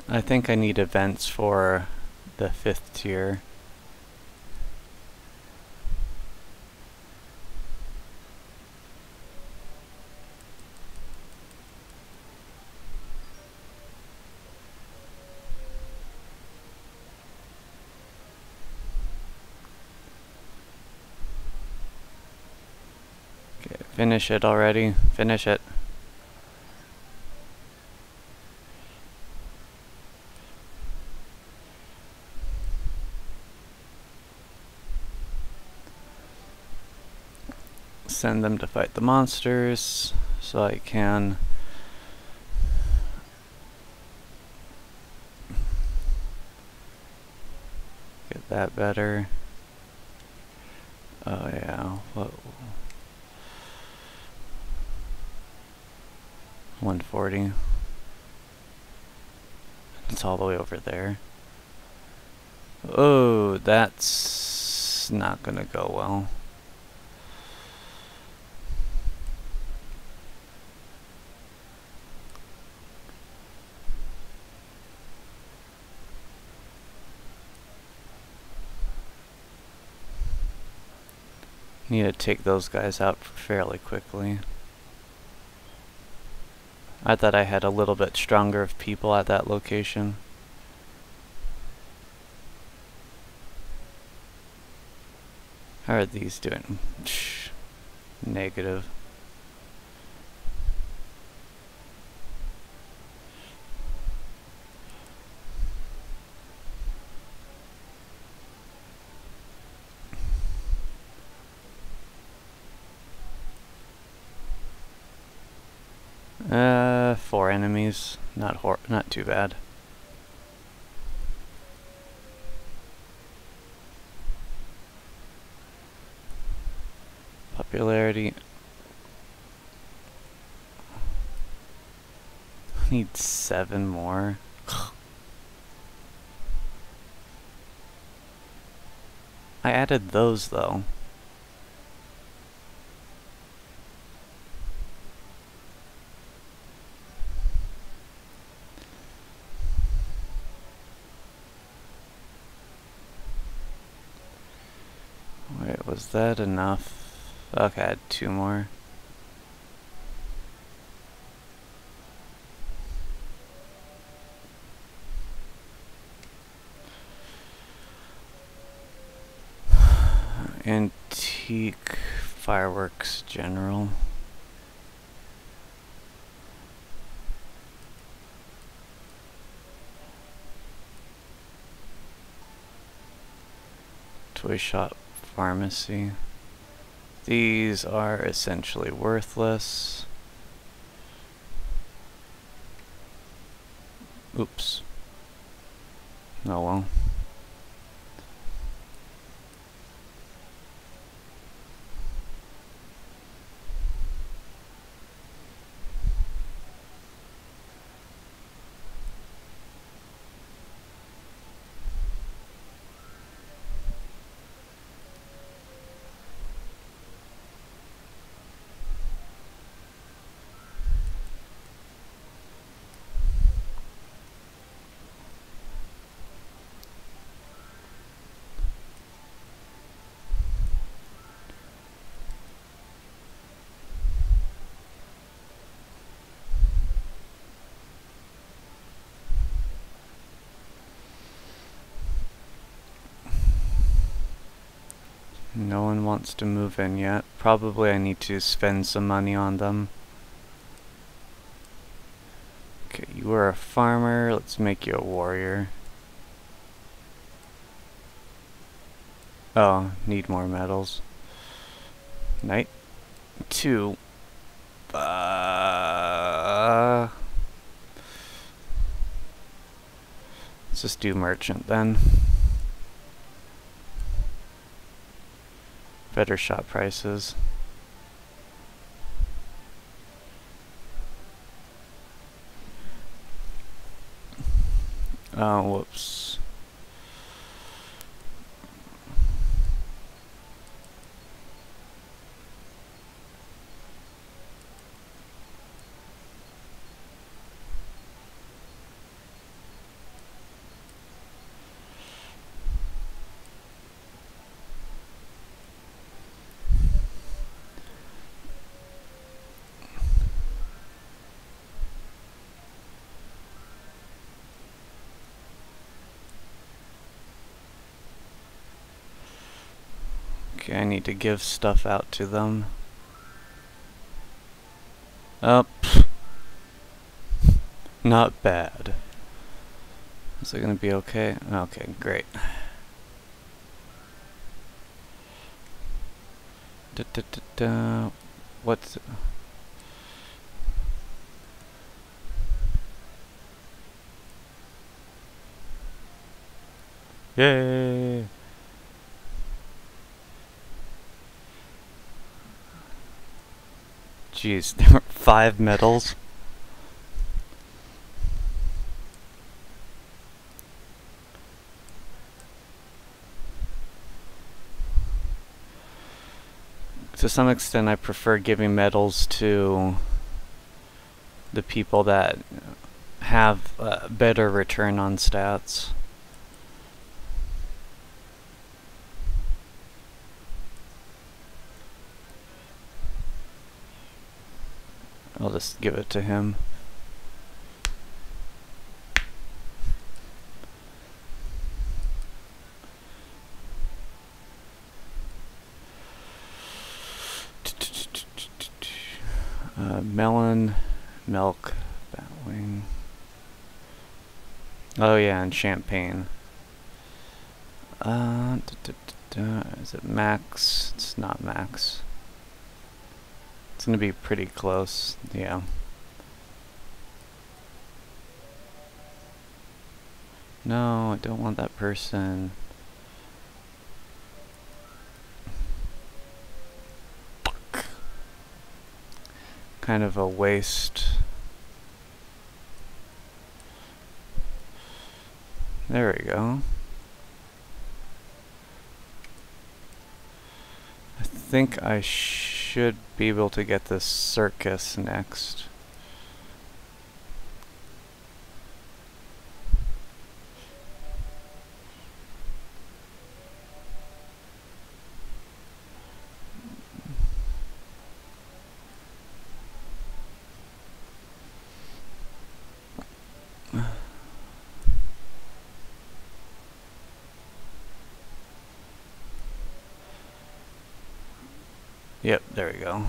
I think I need events for the fifth tier. Finish it already. Finish it. Send them to fight the monsters so I can get that better. Oh yeah, what 140. It's all the way over there. Oh, that's not gonna go well. Need to take those guys out fairly quickly. I thought I had a little bit stronger of people at that location. How are these doing? Negative. Uh, four enemies. Not hor not too bad. Popularity. [laughs] Need seven more. [sighs] I added those though. Was that enough? Okay, I had two more. [sighs] Antique fireworks general. Toy shop pharmacy. These are essentially worthless. Oops. Oh well. No one wants to move in yet. Probably I need to spend some money on them. Okay, you are a farmer. Let's make you a warrior. Oh, need more medals. Knight. Two. Uh, let's just do merchant then. Better shop prices. Oh, whoops. To give stuff out to them. Up. Oh, not bad. Is it gonna be okay? Okay, great. Da, da, da, da. What's... Yay! Jeez, [laughs] there were five medals. To some extent, I prefer giving medals to the people that have a better return on stats. I'll just give it to him. Uh, melon, milk, batwing. Oh yeah, and champagne. Uh, da, da, da, is it max? It's not max. It's gonna be pretty close, yeah. No, I don't want that person. Fuck. Kind of a waste. There we go. I think I should be able to get the circus next. Yep, there we go.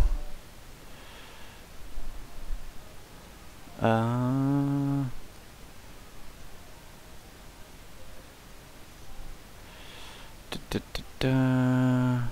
Uh... Da, da, da, da.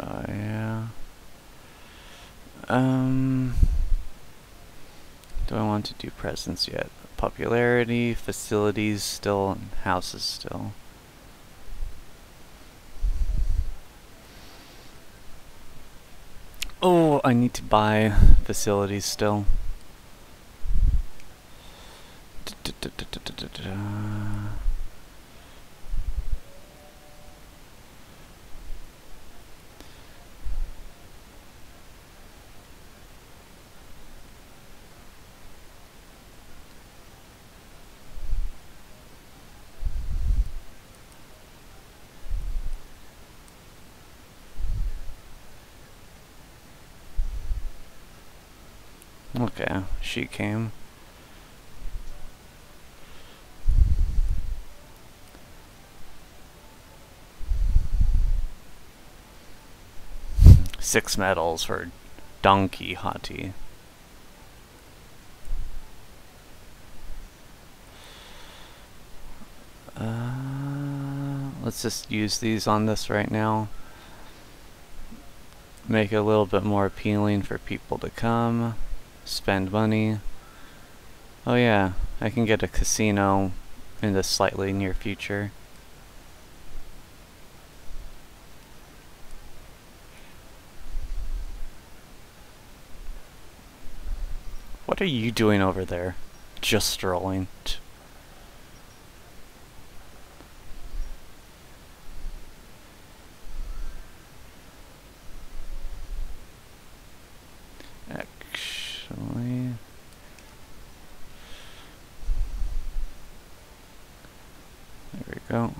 Oh, yeah. Um, do I want to do presents yet? Popularity, facilities still, houses still. Oh, I need to buy facilities still. Da, da, da, She came. Six medals for Don Quixote. Uh, let's just use these on this right now. Make it a little bit more appealing for people to come, spend money. Oh yeah, I can get a casino in the slightly near future. What are you doing over there? Just strolling. Actually... There we go.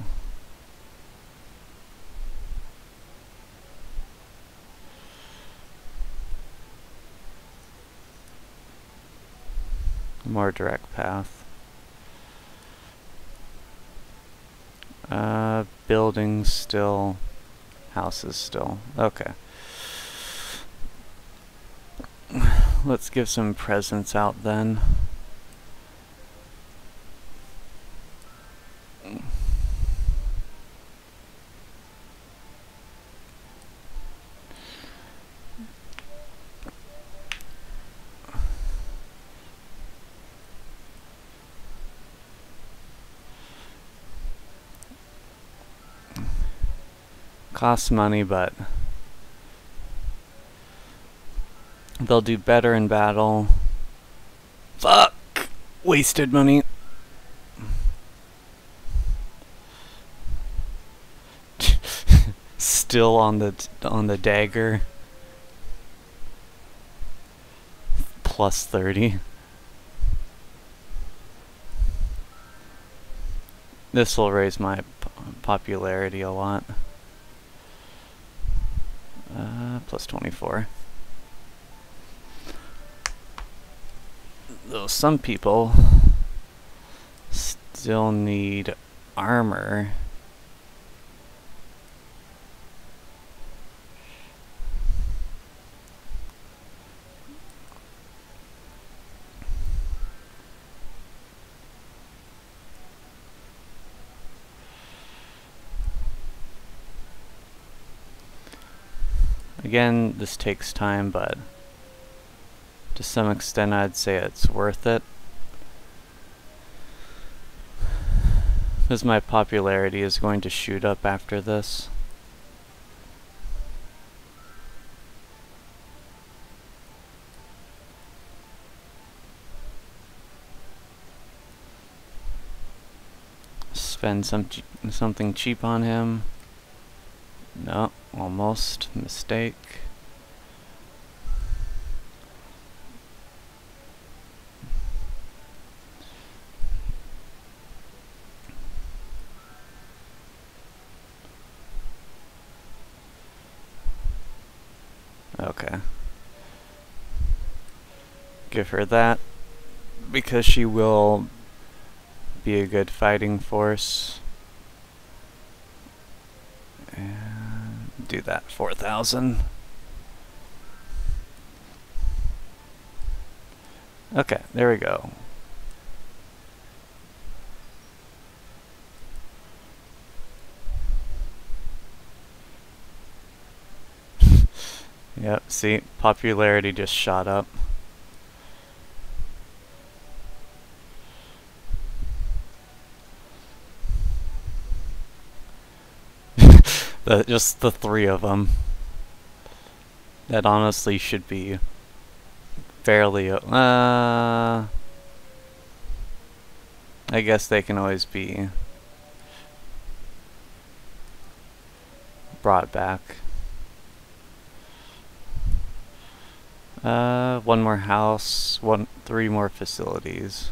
More direct path. Uh, buildings still, houses still. Okay. [sighs] Let's give some presents out then. Costs money, but they'll do better in battle. Fuck! Wasted money. [laughs] Still on the on the dagger. Plus 30. This will raise my popularity a lot. Uh, plus 24. Though some people still need armor. Again, this takes time, but to some extent I'd say it's worth it. Because my popularity is going to shoot up after this. Spend some something cheap on him. No, almost. Mistake. Okay. Give her that. Because she will be a good fighting force. And do that 4,000. Okay, there we go. [laughs] Yep, see, popularity just shot up. The, just the three of them. That honestly should be fairly, uh, I guess they can always be brought back. Uh, one more house, one, three more facilities.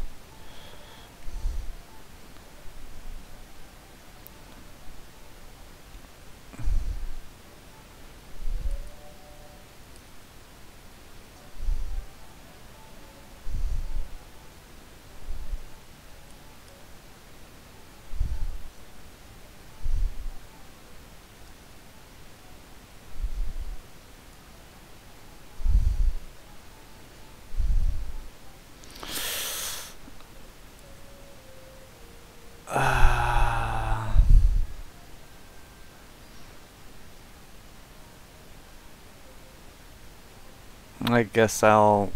I guess I'll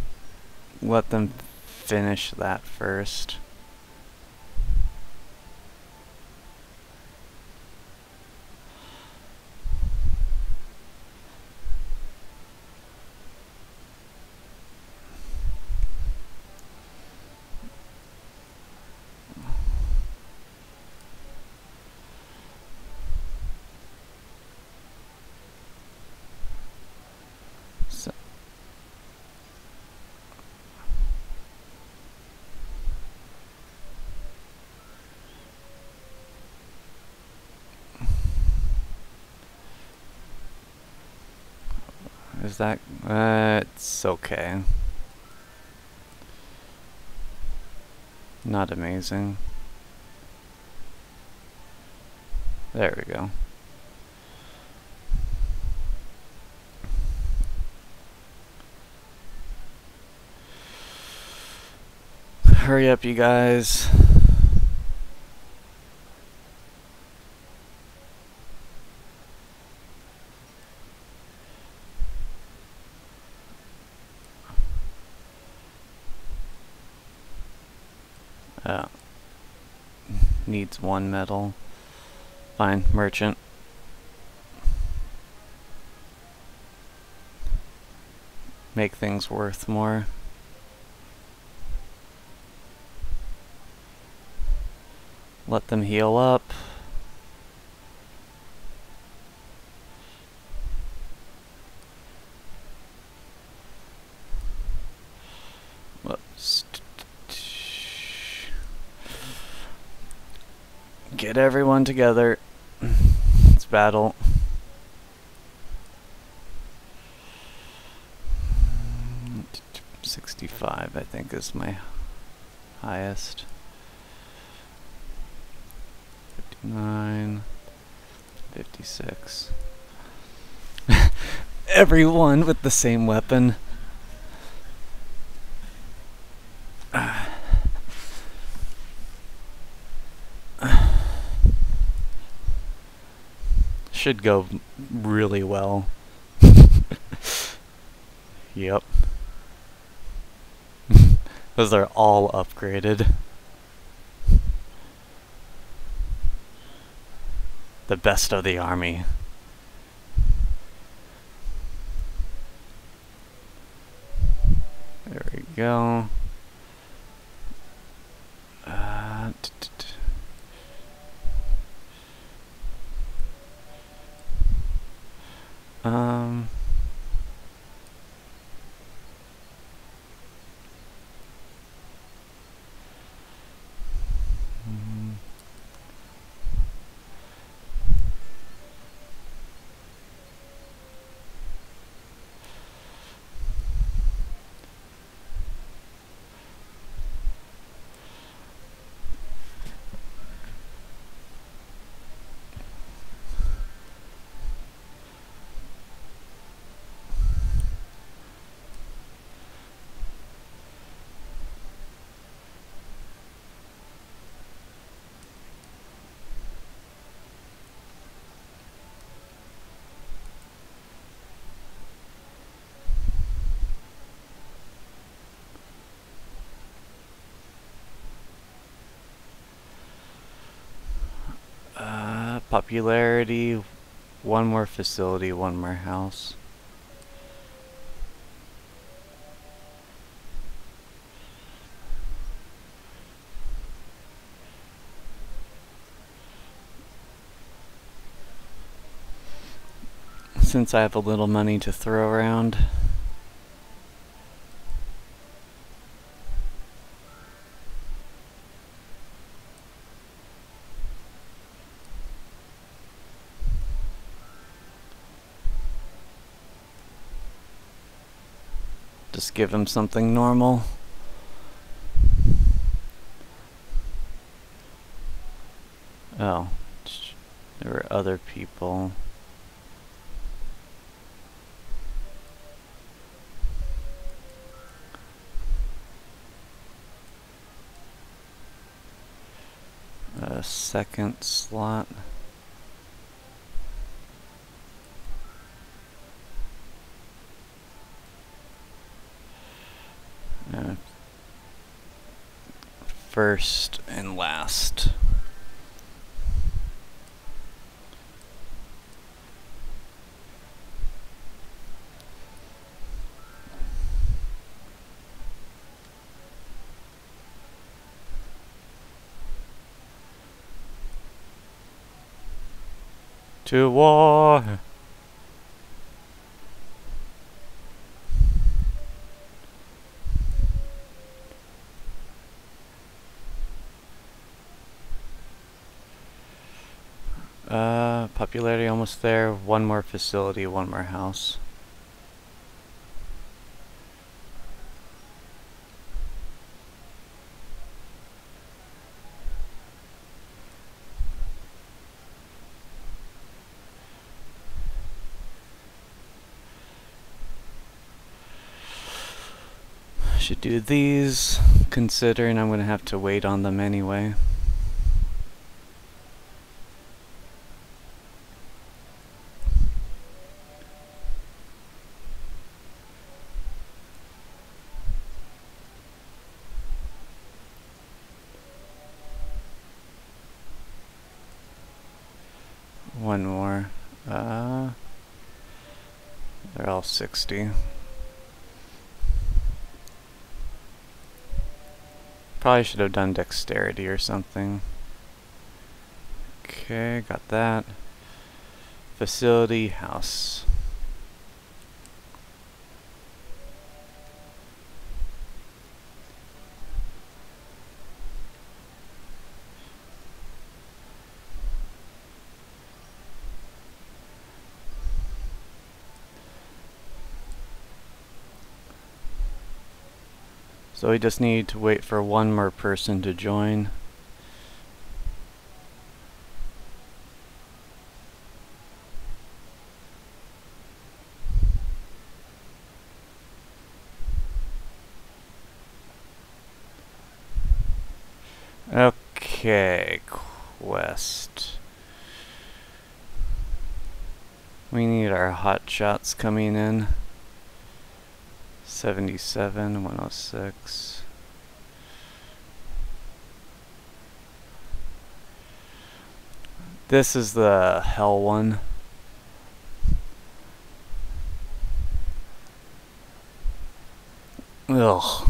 let them finish that first. Is that... Uh, it's okay. Not amazing. There we go. Hurry up, you guys. Uh, needs one metal. Fine, merchant. Make things worth more. Let them heal up. Together. It's battle. Sixty-five, I think, is my highest. Fifty-nine. Fifty-six. [laughs] Everyone with the same weapon. Should go really well. [laughs] yep. [laughs] Those are all upgraded. The best of the army. There we go. Um... popularity, one more facility, one more house. Since I have a little money to throw around. Give him something normal. Oh, there were other people. A second slot. First and last. To war! Uh, popularity almost there. One more facility, one more house. Should do these, considering I'm going to have to wait on them anyway. One more. Uh, they're all 60. Probably should have done dexterity or something. Okay, got that. Facility, house. So we just need to wait for one more person to join. Okay, quest. We need our hot shots coming in. 77, 106. This is the hell one. Ugh.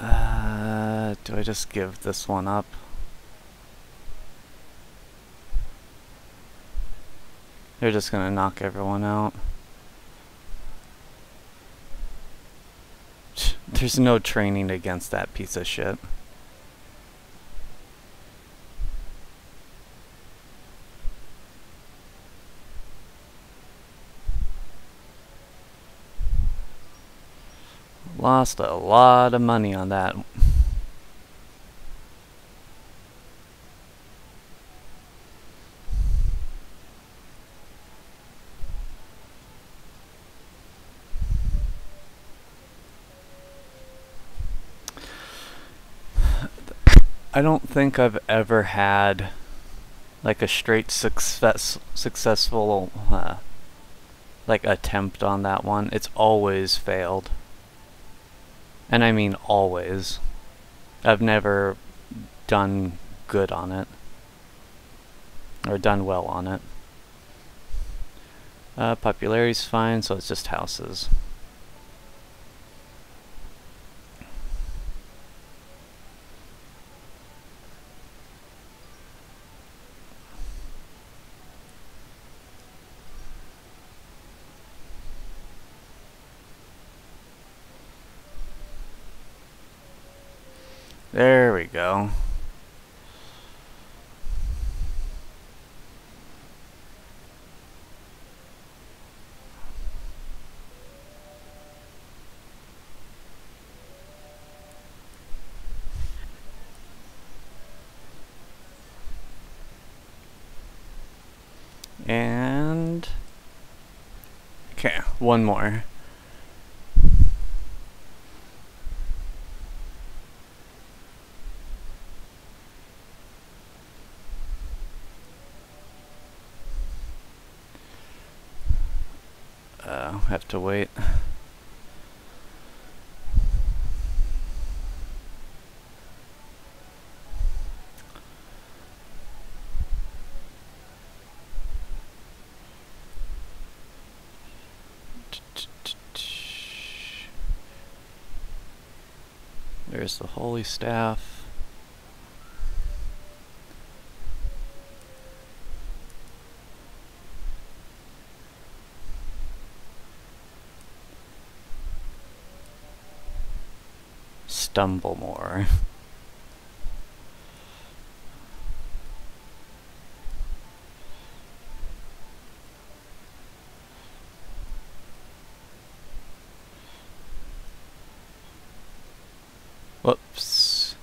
Uh, do I just give this one up? They're just gonna knock everyone out. [laughs] There's no training against that piece of shit. Lost a lot of money on that. I don't think I've ever had like a straight success successful uh, like attempt on that one. It's always failed. And I mean always. I've never done good on it. Or done well on it. Uh, popularity's fine, so it's just houses. And... Okay, one more. Uh, have to wait. Holy staff. Stumble more. [laughs] Whoops.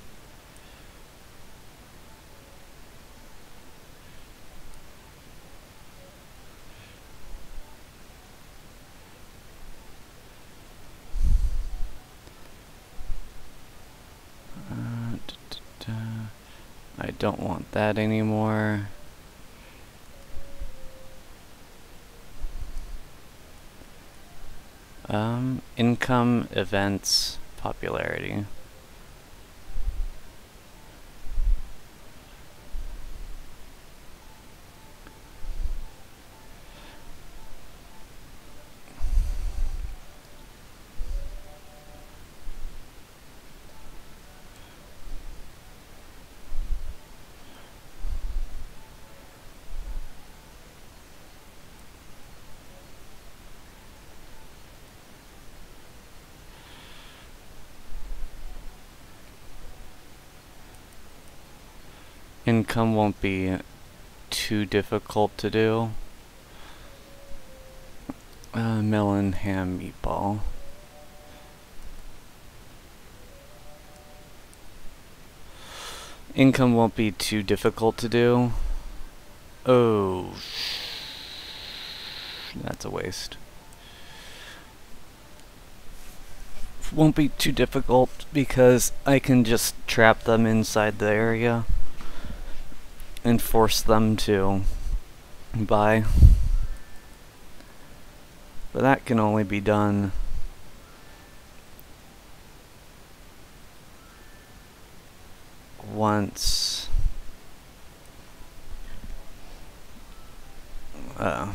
Uh, d -d -d I don't want that anymore. Um, income, events, popularity. Income won't be too difficult to do. Uh, melon, ham, meatball. Income won't be too difficult to do. Oh, that's a waste. Won't be too difficult because I can just trap them inside the area and force them to buy. But that can only be done once uh,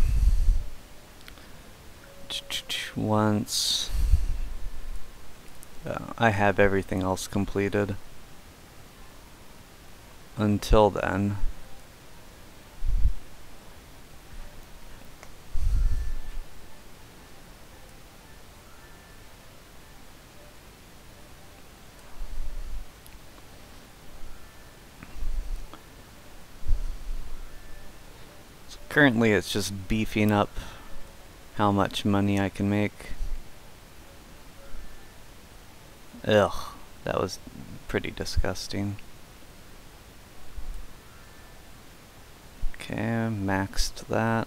once uh, I have everything else completed. Until then, Currently it's just beefing up how much money I can make. Ugh, that was pretty disgusting. Okay, maxed that.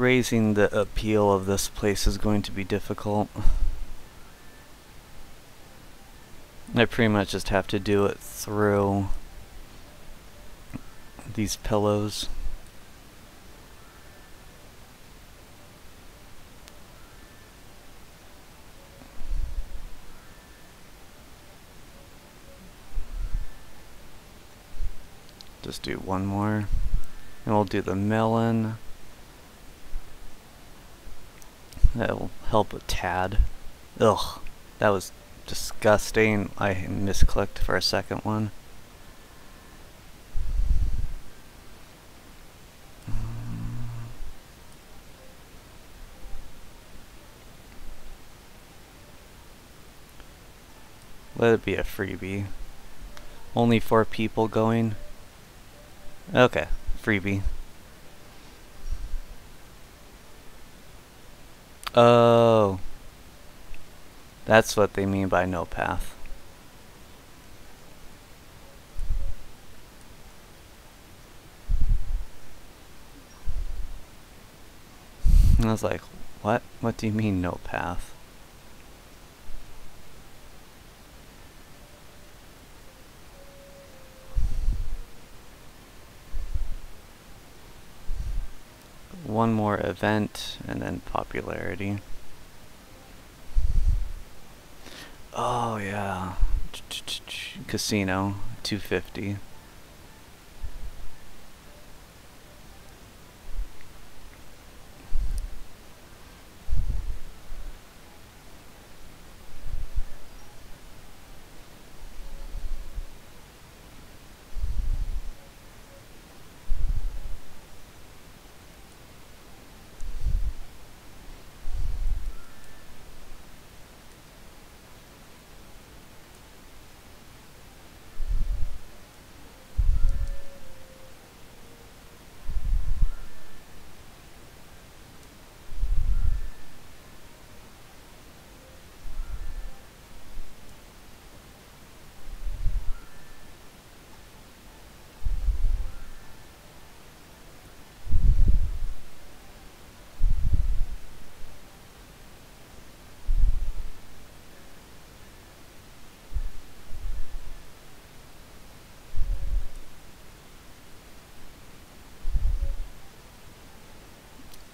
Raising the appeal of this place is going to be difficult. I pretty much just have to do it through these pillows. Just do one more. And we'll do the melon. That'll help a tad. Ugh, that was disgusting. I misclicked for a second one. Let it be a freebie. Only four people going. Okay, freebie. Oh. That's what they mean by no path. I was like, what? What do you mean no path? One more event and then popularity. Oh yeah, casino 250.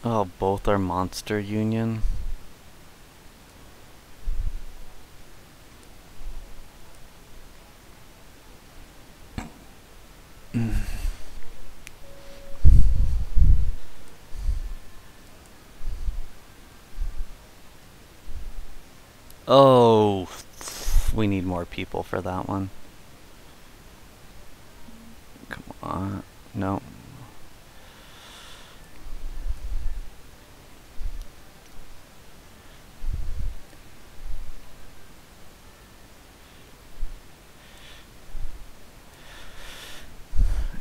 Oh, both are Monster Union. oh, we need more people for that one. Come on. No,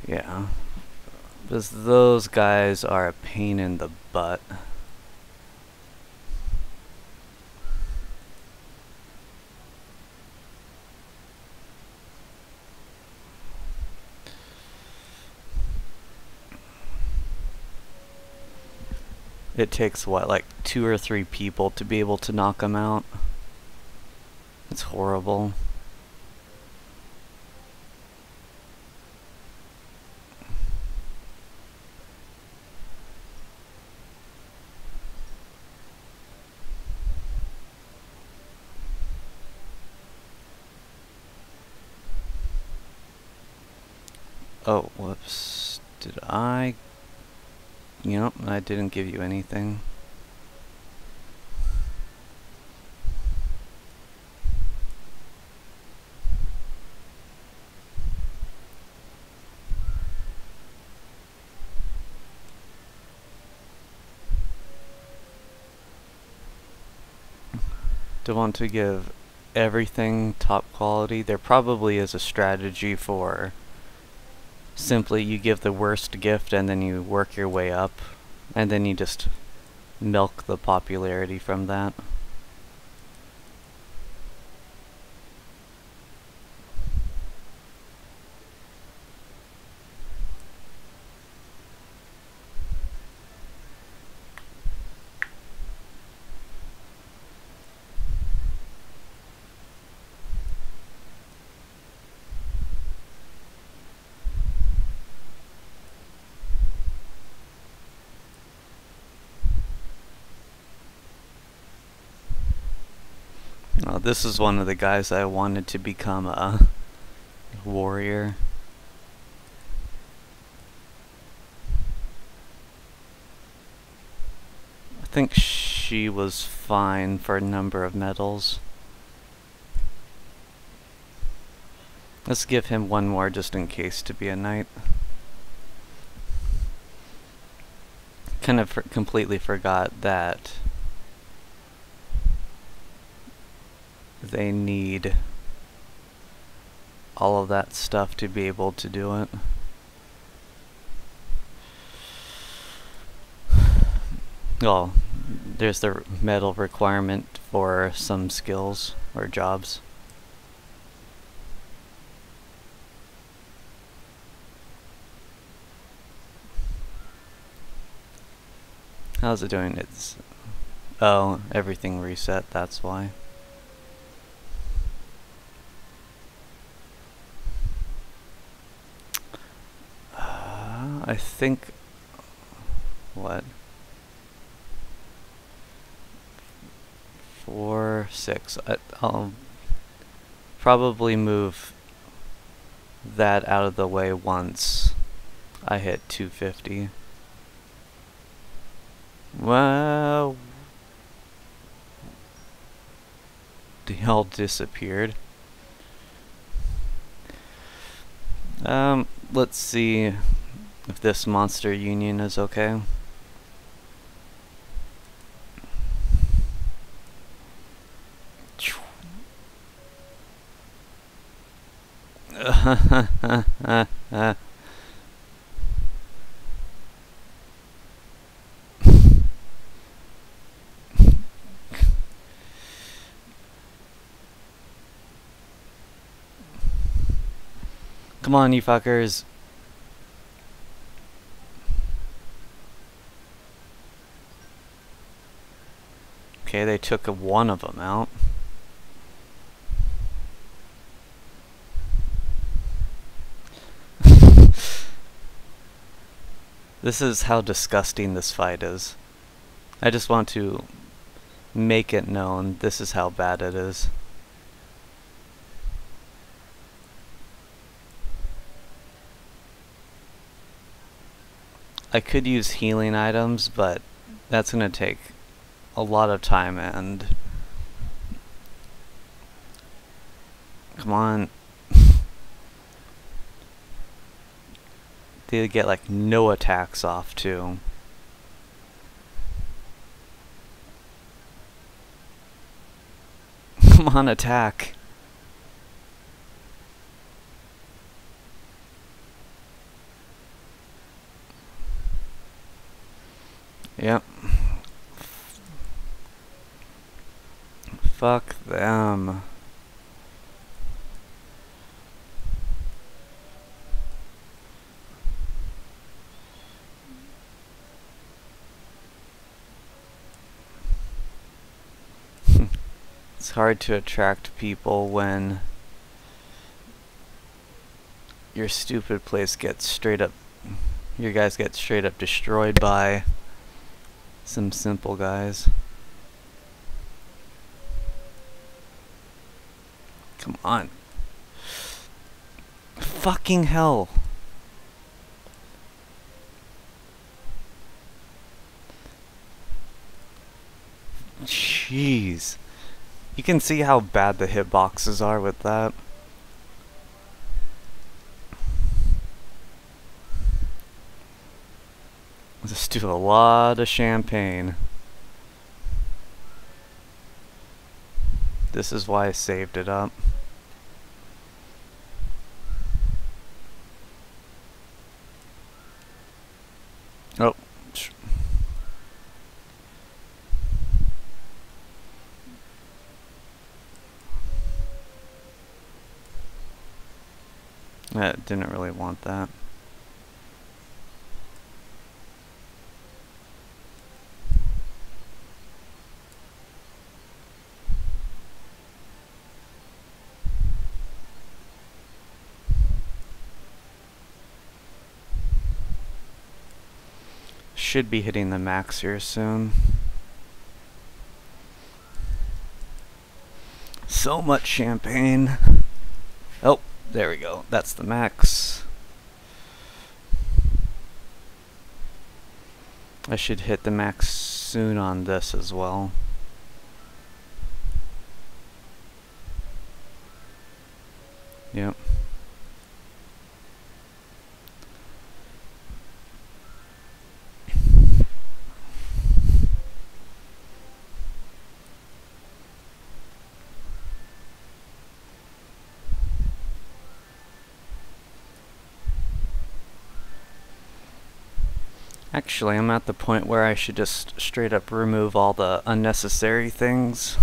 Yeah. Because those guys are a pain in the butt. It takes, what, like two or three people to be able to knock them out? It's horrible. Oh, whoops. Did I... Yep, I didn't give you anything. Do want to give everything top quality. There probably is a strategy for simply you give the worst gift and then you work your way up and then you just milk the popularity from that. Oh, this is one of the guys I wanted to become a warrior. I think she was fine for a number of medals. Let's give him one more just in case to be a knight. Kind of completely forgot that they need all of that stuff to be able to do it. Well, there's the metal requirement for some skills or jobs. How's it doing? It's... Oh, everything reset, that's why. I think what? Four six I, I'll probably move that out of the way once I hit 250 well they all disappeared. Um let's see if this monster union is okay. [laughs] Come on, you fuckers. Okay, they took one of them out. [laughs] this is how disgusting this fight is. I just want to make it known this is how bad it is. I could use healing items, but that's going to take a lot of time and... Come on. [laughs] they get like no attacks off too. [laughs] Come on, attack. Yep. Fuck them. [laughs] it's hard to attract people when your stupid place gets straight up your guys get straight up destroyed by some simple guys. Come on. Fucking hell. Jeez. You can see how bad the hitboxes are with that. Just do a lot of champagne. This is why I saved it up. Oh. I didn't really want that. should be hitting the max here soon. So much champagne. There we go. That's the max. I should hit the max soon on this as well. Yep. Actually, I'm at the point where I should just straight up remove all the unnecessary things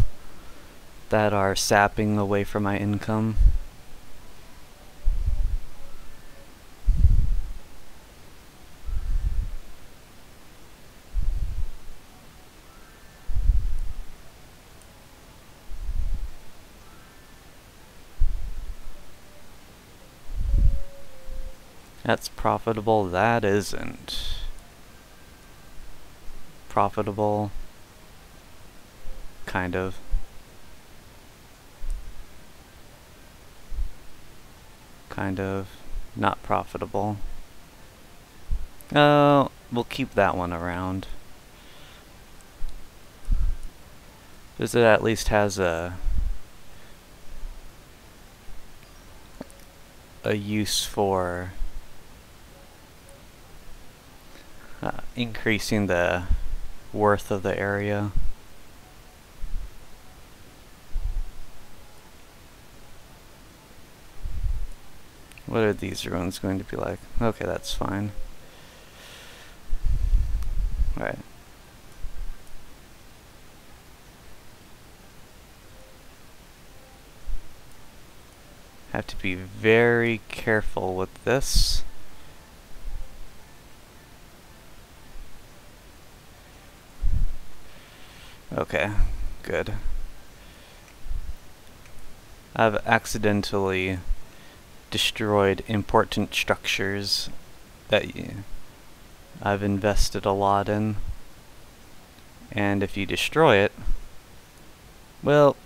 that are sapping away from my income. That's profitable, that isn't profitable. Kind of. Kind of not profitable. Uh, we'll keep that one around. Because it at least has a a use for uh, increasing the worth of the area. What are these ruins going to be like? Okay, that's fine. Alright. Have to be very careful with this. Okay, good. I've accidentally destroyed important structures that I've invested a lot in. And if you destroy it, well,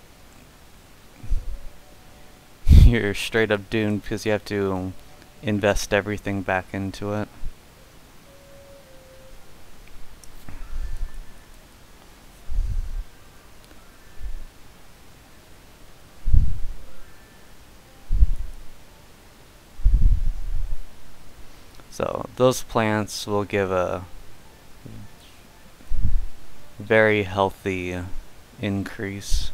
[laughs] you're straight up doomed because you have to invest everything back into it. So those plants will give a very healthy increase.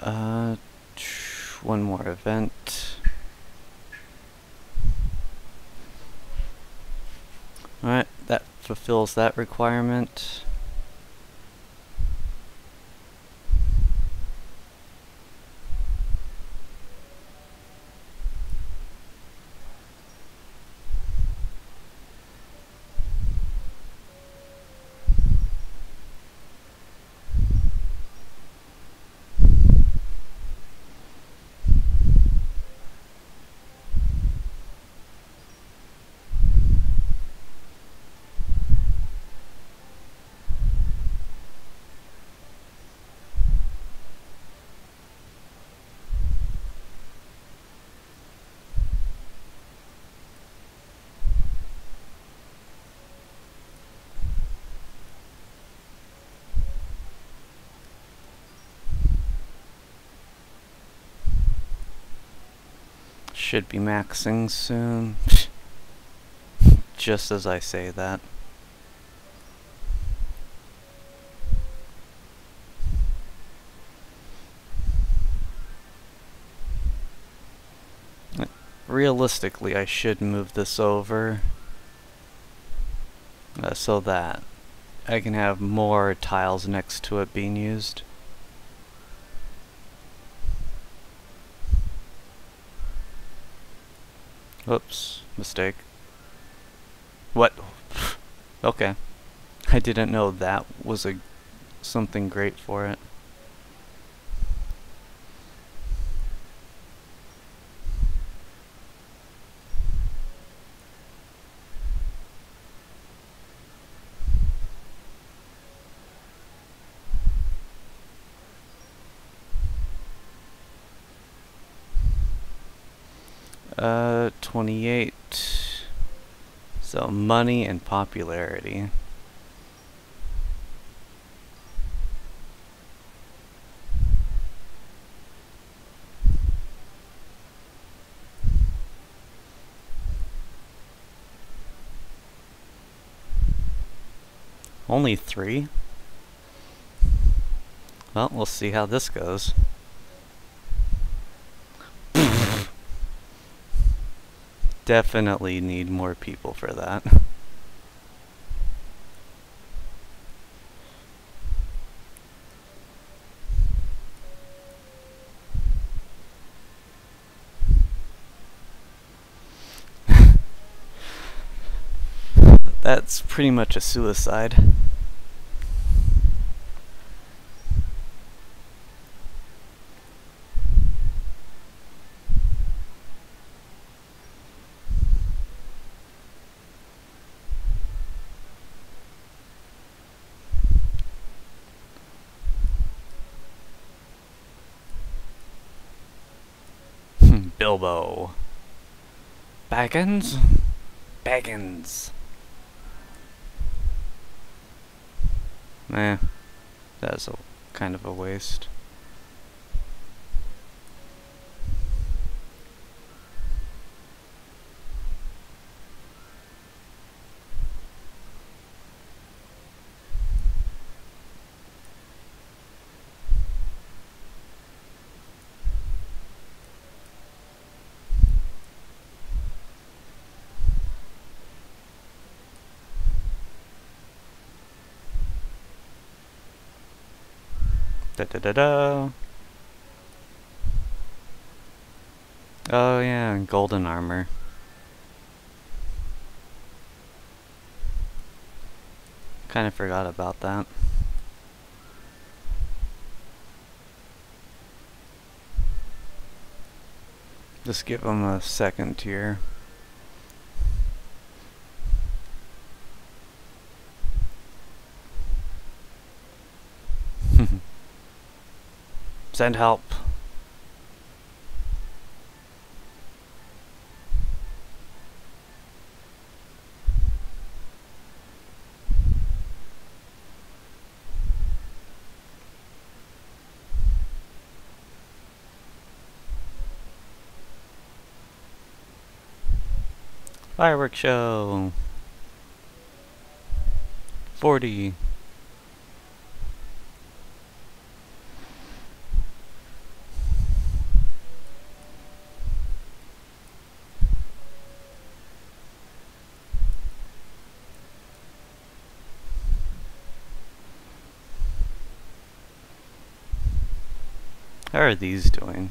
Uh, one more event. Alright, that fulfills that requirement. Should be maxing soon. Just as I say that. Realistically, I should move this over uh, so that I can have more tiles next to it being used. Oops, mistake. What? [laughs] okay. I didn't know that was a something great for it. Uh, 28. So money and popularity. Only three? Well, we'll see how this goes. Definitely need more people for that. [laughs] That's pretty much a suicide. Baggins? Baggins. Eh, that's a kind of a waste. Da da da da. Oh yeah, golden armor. Kind of forgot about that. Just give them a second tier. Send help. Fireworks show. 40. How are these doing?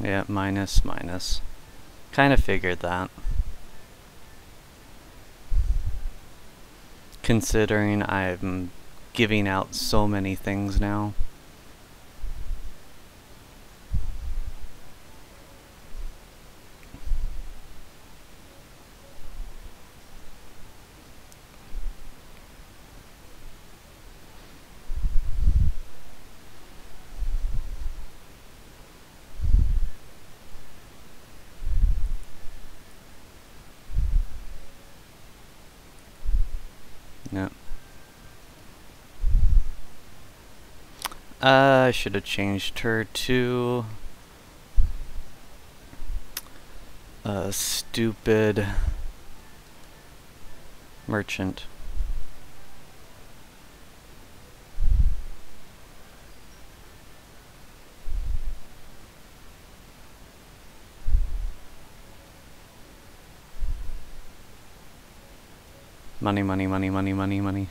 Yeah, minus, minus. Kind of figured that. Considering I'm giving out so many things now. Yeah. Uh, I should have changed her to a stupid merchant. Money, money, money, money, money, money.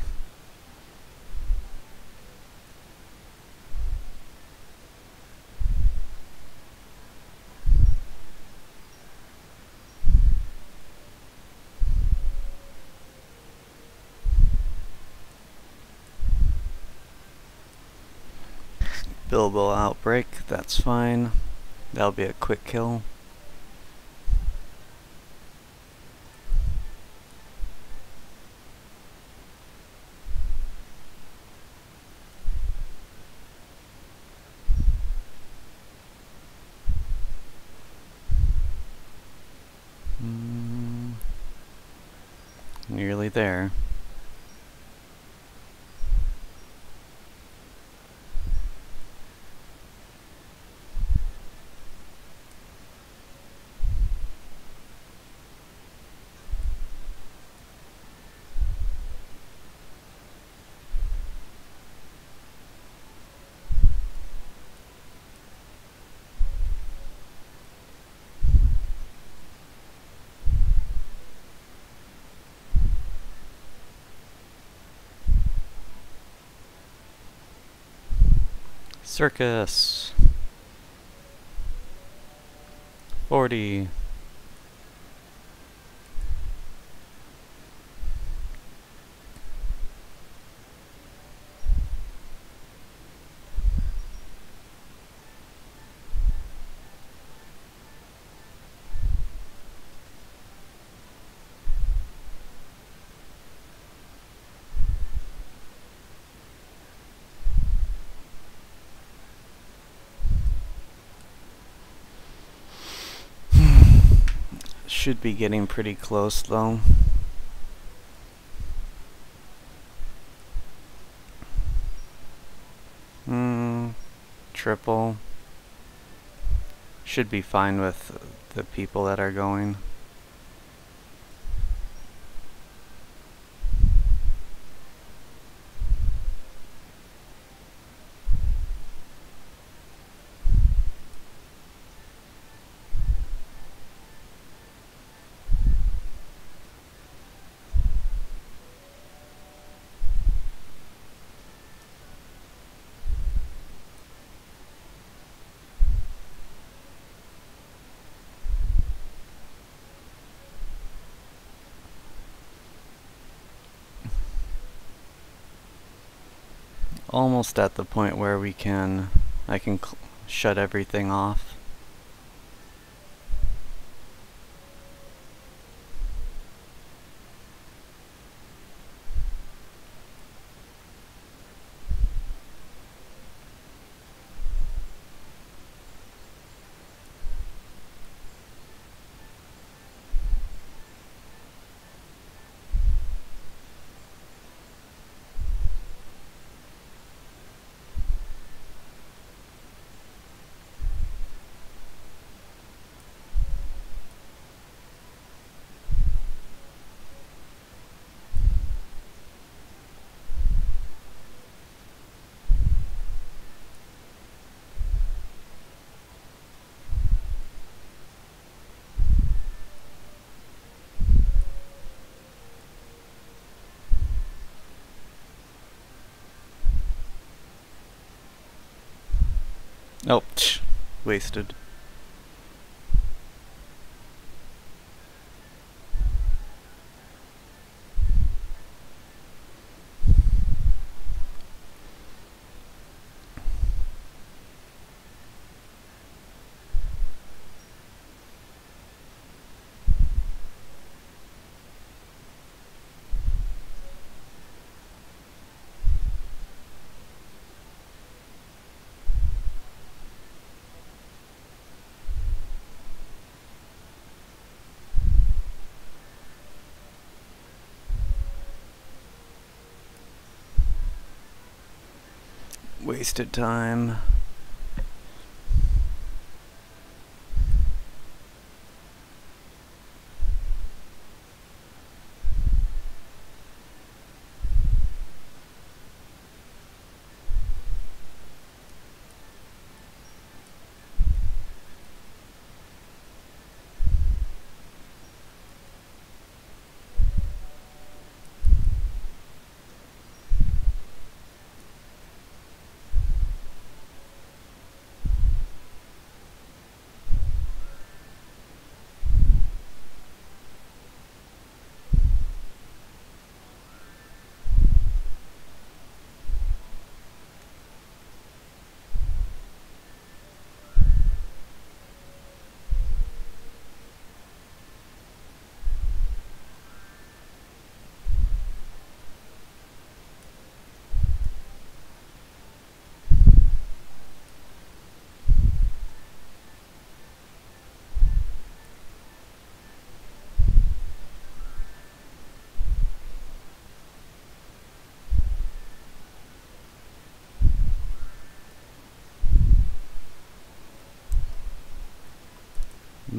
That's fine. That'll be a quick kill. Mm, nearly there. Circus. 40. Should be getting pretty close though. Hmm, triple. Should be fine with the people that are going. Almost at the point where we can, I can shut everything off. Oh, wasted. Wasted time.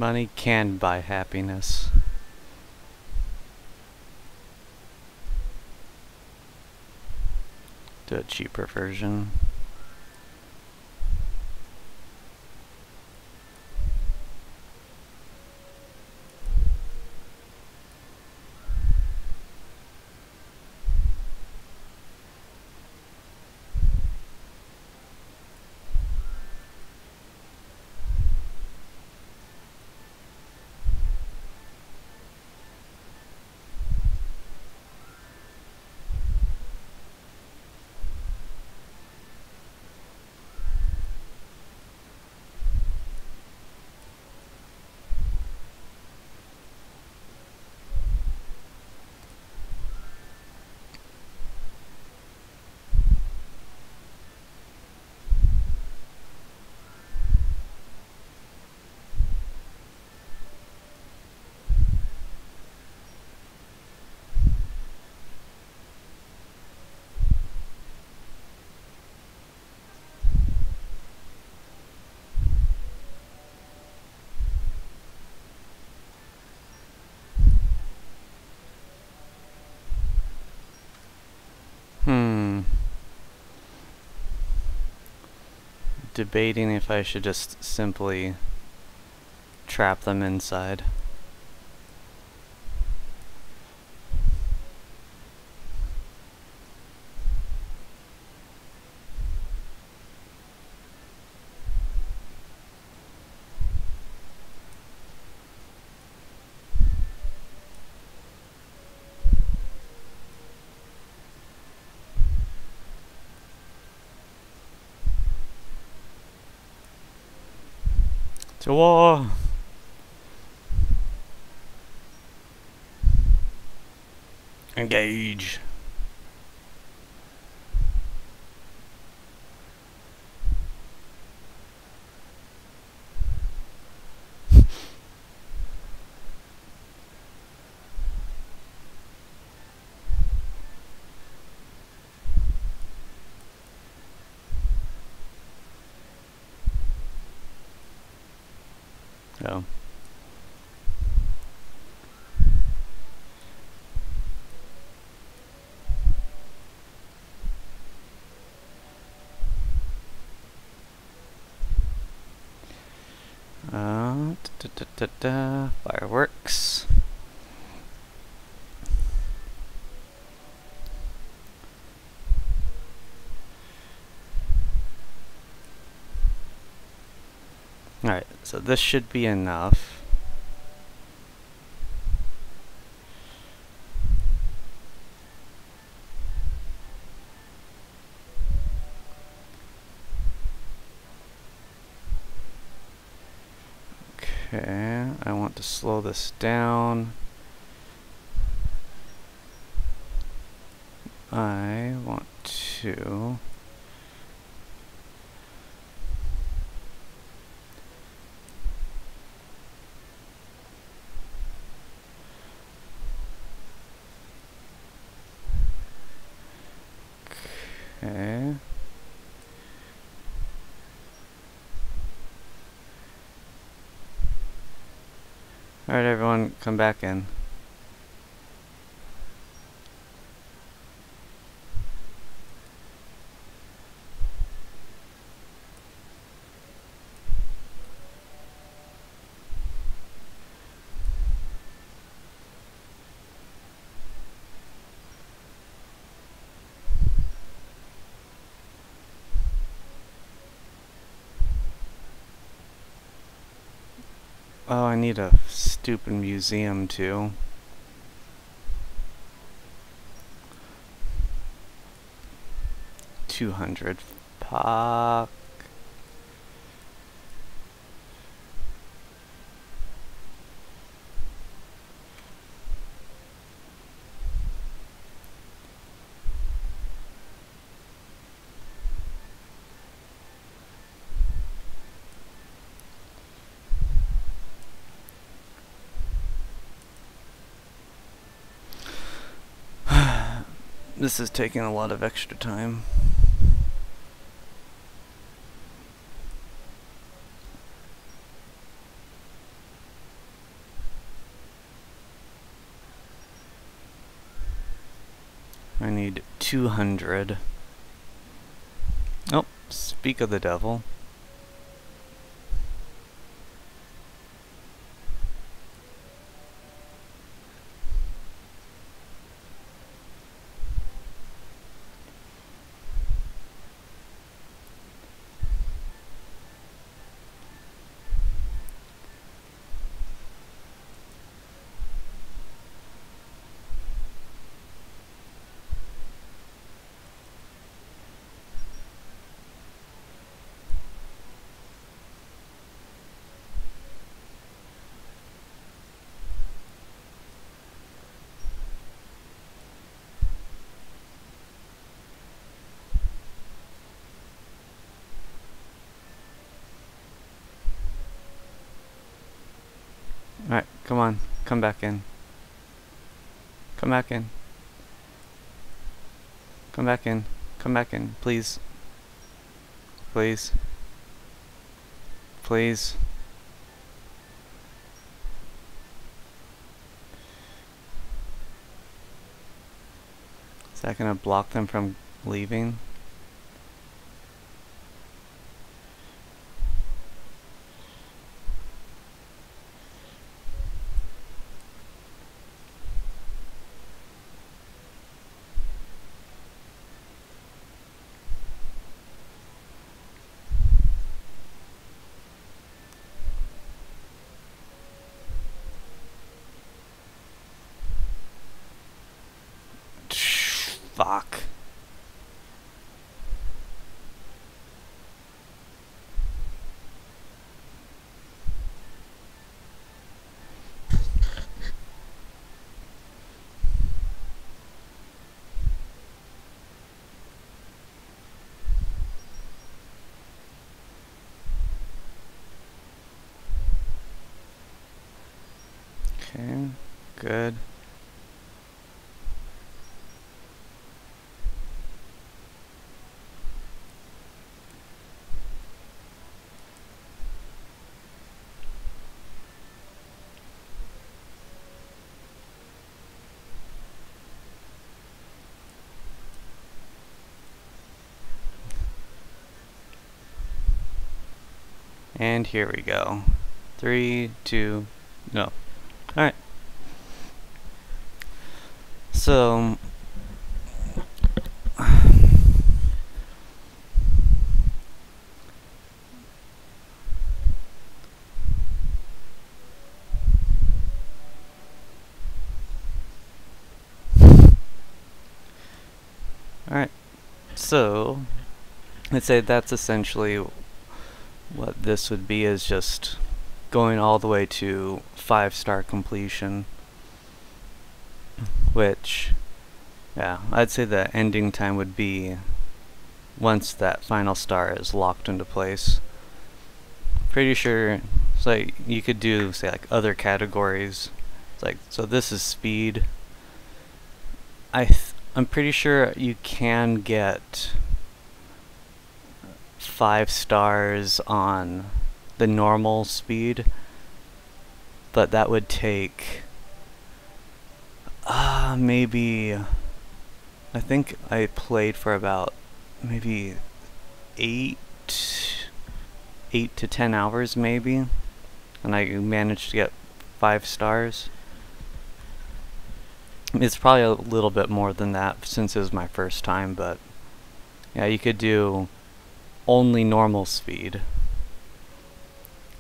Money can buy happiness. Do a cheaper version. Debating if I should just simply trap them inside. To war! Engage! So. Uh, da, da, fireworks. Alright, so this should be enough. Okay, I want to slow this down. I want to... Okay. Alright everyone, come back in. Oh, I need a stupid museum too. Two hundred. Fuck. This is taking a lot of extra time. I need 200. Oh, speak of the devil. Alright, come on. Come back in. Come back in. Come back in. Come back in, please. Please. Please. Is that gonna block them from leaving? Fuck. Okay, good. And here we go. Three, two, no. Alright. So, Alright, so I'd say that's essentially what this would be is just going all the way to five star completion which yeah I'd say the ending time would be once that final star is locked into place. Pretty sure it's like you could do say like other categories. It's like so this is speed. I I'm pretty sure you can get five stars on the normal speed, but that would take uh, maybe I think I played for about maybe eight eight to ten hours maybe and I managed to get five stars. It's probably a little bit more than that since it was my first time, but yeah, you could do only normal speed.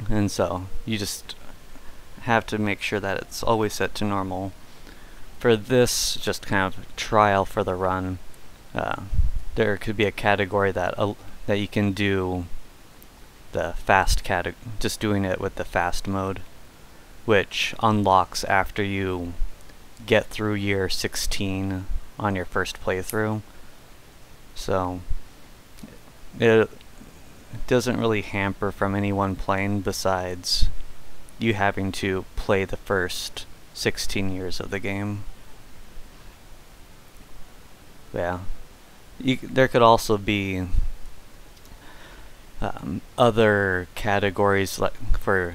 And so, you just have to make sure that it's always set to normal. For this, just kind of trial for the run, uh, there could be a category that uh, that you can do the fast category, just doing it with the fast mode, which unlocks after you get through year 16 on your first playthrough. So it doesn't really hamper from anyone playing besides you having to play the first 16 years of the game. Yeah. You, there could also be um, other categories like for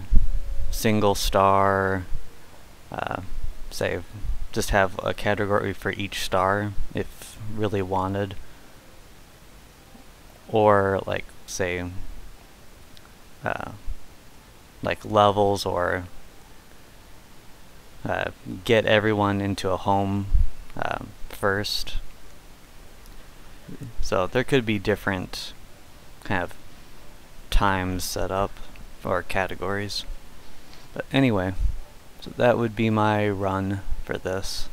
single star, uh, say just have a category for each star if really wanted or like say uh, like levels or uh, get everyone into a home uh, first so there could be different kind of times set up or categories. But anyway so that would be my run for this